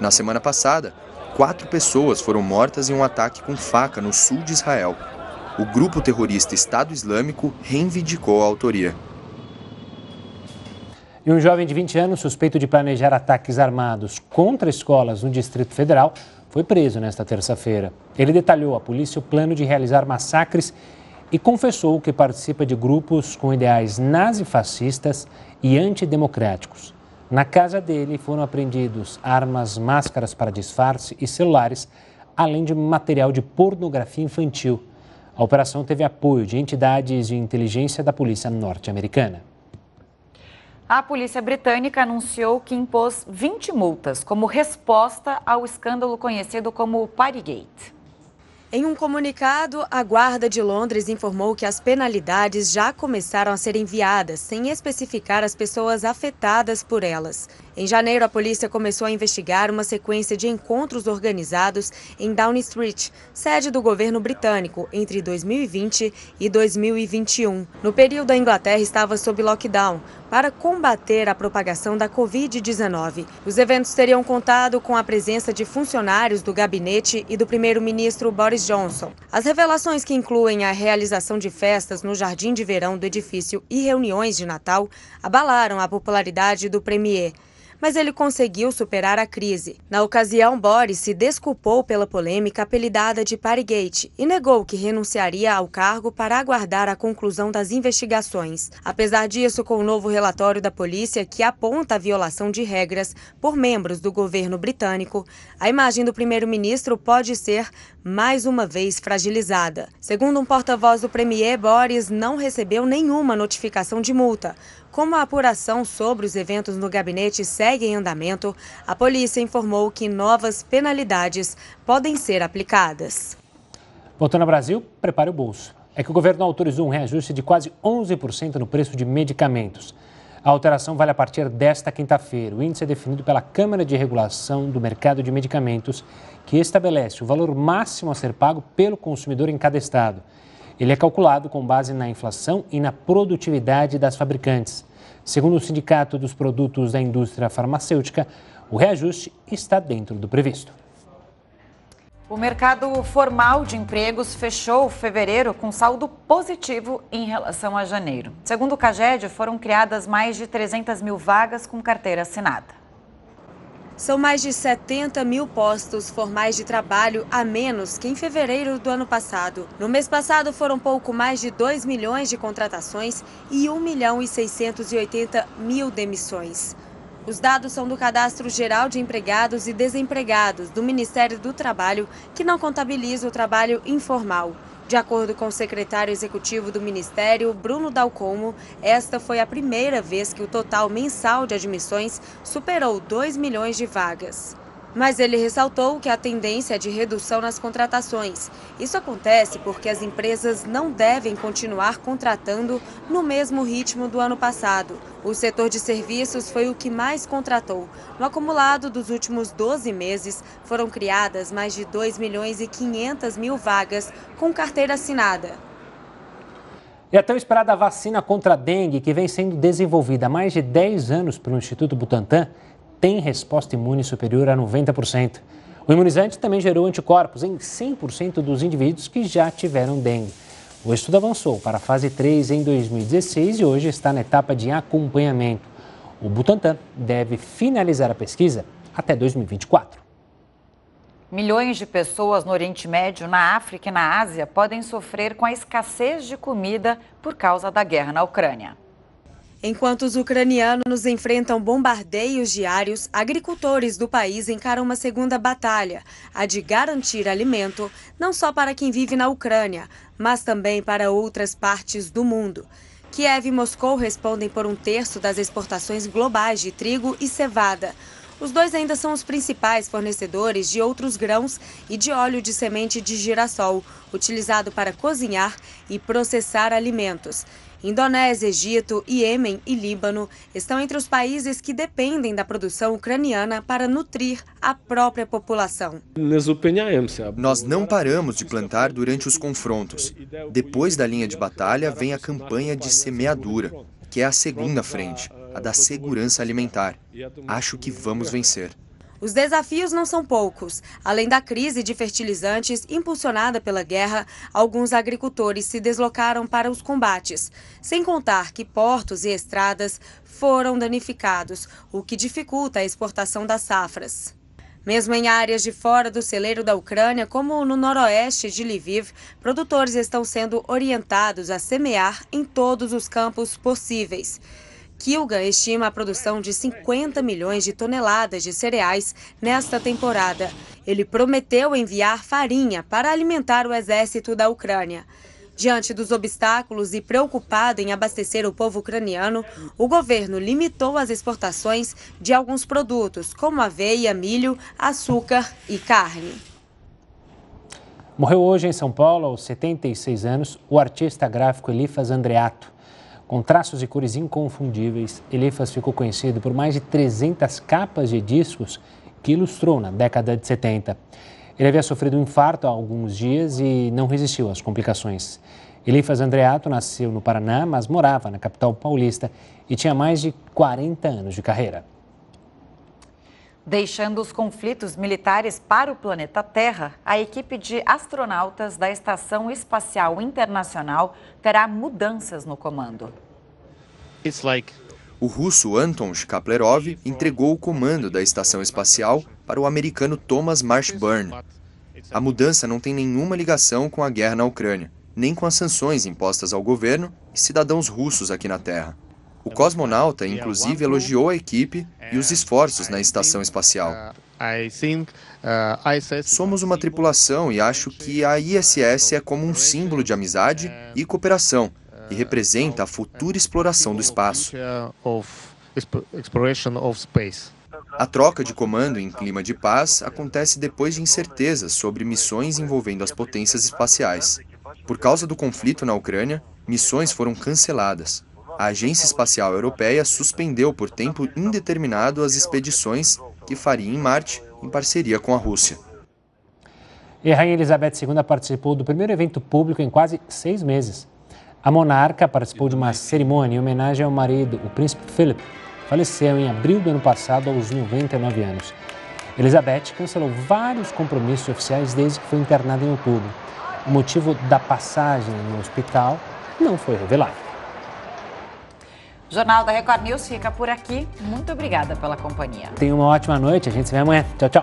Na semana passada, quatro pessoas foram mortas em um ataque com faca no sul de Israel. O grupo terrorista Estado Islâmico reivindicou a autoria.
E um jovem de 20 anos, suspeito de planejar ataques armados contra escolas no Distrito Federal, foi preso nesta terça-feira. Ele detalhou à polícia o plano de realizar massacres e confessou que participa de grupos com ideais nazifascistas e antidemocráticos. Na casa dele foram apreendidos armas, máscaras para disfarce e celulares, além de material de pornografia infantil. A operação teve apoio de entidades de inteligência da polícia norte-americana.
A polícia britânica anunciou que impôs 20 multas como resposta ao escândalo conhecido como Partygate.
Em um comunicado, a Guarda de Londres informou que as penalidades já começaram a ser enviadas, sem especificar as pessoas afetadas por elas. Em janeiro, a polícia começou a investigar uma sequência de encontros organizados em Downing Street, sede do governo britânico, entre 2020 e 2021. No período, a Inglaterra estava sob lockdown para combater a propagação da Covid-19. Os eventos teriam contado com a presença de funcionários do gabinete e do primeiro-ministro Boris Johnson. As revelações que incluem a realização de festas no jardim de verão do edifício e reuniões de Natal abalaram a popularidade do premier mas ele conseguiu superar a crise. Na ocasião, Boris se desculpou pela polêmica apelidada de Parigate e negou que renunciaria ao cargo para aguardar a conclusão das investigações. Apesar disso, com o novo relatório da polícia que aponta a violação de regras por membros do governo britânico, a imagem do primeiro-ministro pode ser mais uma vez fragilizada. Segundo um porta-voz do premier, Boris não recebeu nenhuma notificação de multa. Como a apuração sobre os eventos no gabinete segue em andamento, a polícia informou que novas penalidades podem ser aplicadas.
Voltando ao Brasil, prepare o bolso. É que o governo autorizou um reajuste de quase 11% no preço de medicamentos. A alteração vale a partir desta quinta-feira. O índice é definido pela Câmara de Regulação do Mercado de Medicamentos, que estabelece o valor máximo a ser pago pelo consumidor em cada estado. Ele é calculado com base na inflação e na produtividade das fabricantes. Segundo o Sindicato dos Produtos da Indústria Farmacêutica, o reajuste está dentro do previsto.
O mercado formal de empregos fechou fevereiro com saldo positivo em relação a janeiro. Segundo o CAGED, foram criadas mais de 300 mil vagas com carteira assinada.
São mais de 70 mil postos formais de trabalho a menos que em fevereiro do ano passado. No mês passado foram pouco mais de 2 milhões de contratações e 1 milhão e 680 mil demissões. Os dados são do Cadastro Geral de Empregados e Desempregados do Ministério do Trabalho, que não contabiliza o trabalho informal. De acordo com o secretário executivo do Ministério, Bruno Dalcomo, esta foi a primeira vez que o total mensal de admissões superou 2 milhões de vagas. Mas ele ressaltou que a tendência é de redução nas contratações. Isso acontece porque as empresas não devem continuar contratando no mesmo ritmo do ano passado. O setor de serviços foi o que mais contratou. No acumulado dos últimos 12 meses, foram criadas mais de 2 milhões e 500 mil vagas com carteira assinada.
E a tão esperada vacina contra a dengue, que vem sendo desenvolvida há mais de 10 anos pelo Instituto Butantan, tem resposta imune superior a 90%. O imunizante também gerou anticorpos em 100% dos indivíduos que já tiveram dengue. O estudo avançou para a fase 3 em 2016 e hoje está na etapa de acompanhamento. O Butantan deve finalizar a pesquisa até 2024.
Milhões de pessoas no Oriente Médio, na África e na Ásia podem sofrer com a escassez de comida por causa da guerra na Ucrânia.
Enquanto os ucranianos enfrentam bombardeios diários, agricultores do país encaram uma segunda batalha, a de garantir alimento não só para quem vive na Ucrânia, mas também para outras partes do mundo. Kiev e Moscou respondem por um terço das exportações globais de trigo e cevada. Os dois ainda são os principais fornecedores de outros grãos e de óleo de semente de girassol, utilizado para cozinhar e processar alimentos. Indonésia, Egito, Iêmen e Líbano estão entre os países que dependem da produção ucraniana para nutrir a própria população.
Nós não paramos de plantar durante os confrontos. Depois da linha de batalha vem a campanha de semeadura, que é a segunda frente, a da segurança alimentar. Acho que vamos vencer.
Os desafios não são poucos. Além da crise de fertilizantes impulsionada pela guerra, alguns agricultores se deslocaram para os combates, sem contar que portos e estradas foram danificados, o que dificulta a exportação das safras. Mesmo em áreas de fora do celeiro da Ucrânia, como no noroeste de Lviv, produtores estão sendo orientados a semear em todos os campos possíveis. Kilgan estima a produção de 50 milhões de toneladas de cereais nesta temporada. Ele prometeu enviar farinha para alimentar o exército da Ucrânia. Diante dos obstáculos e preocupado em abastecer o povo ucraniano, o governo limitou as exportações de alguns produtos, como aveia, milho, açúcar e carne.
Morreu hoje em São Paulo, aos 76 anos, o artista gráfico Elifas Andreato. Com traços e cores inconfundíveis, Elifas ficou conhecido por mais de 300 capas de discos que ilustrou na década de 70. Ele havia sofrido um infarto há alguns dias e não resistiu às complicações. Elifas Andreato nasceu no Paraná, mas morava na capital paulista e tinha mais de 40 anos de carreira.
Deixando os conflitos militares para o planeta Terra, a equipe de astronautas da Estação Espacial Internacional terá mudanças no comando.
O russo Anton Shkaplerov entregou o comando da estação espacial para o americano Thomas Marshburn. A mudança não tem nenhuma ligação com a guerra na Ucrânia, nem com as sanções impostas ao governo e cidadãos russos aqui na Terra. O cosmonauta, inclusive, elogiou a equipe e os esforços na estação espacial. Somos uma tripulação e acho que a ISS é como um símbolo de amizade e cooperação e representa a futura exploração do espaço. A troca de comando em clima de paz acontece depois de incertezas sobre missões envolvendo as potências espaciais. Por causa do conflito na Ucrânia, missões foram canceladas a Agência Espacial Europeia suspendeu por tempo indeterminado as expedições que faria em Marte em parceria com a Rússia.
E a Rainha Elizabeth II participou do primeiro evento público em quase seis meses. A monarca participou de uma cerimônia em homenagem ao marido, o príncipe Philip, faleceu em abril do ano passado aos 99 anos. Elizabeth cancelou vários compromissos oficiais desde que foi internada em outubro. O motivo da passagem no hospital não foi revelado.
Jornal da Record News fica por aqui. Muito obrigada pela companhia.
Tenha uma ótima noite. A gente se vê amanhã. Tchau, tchau.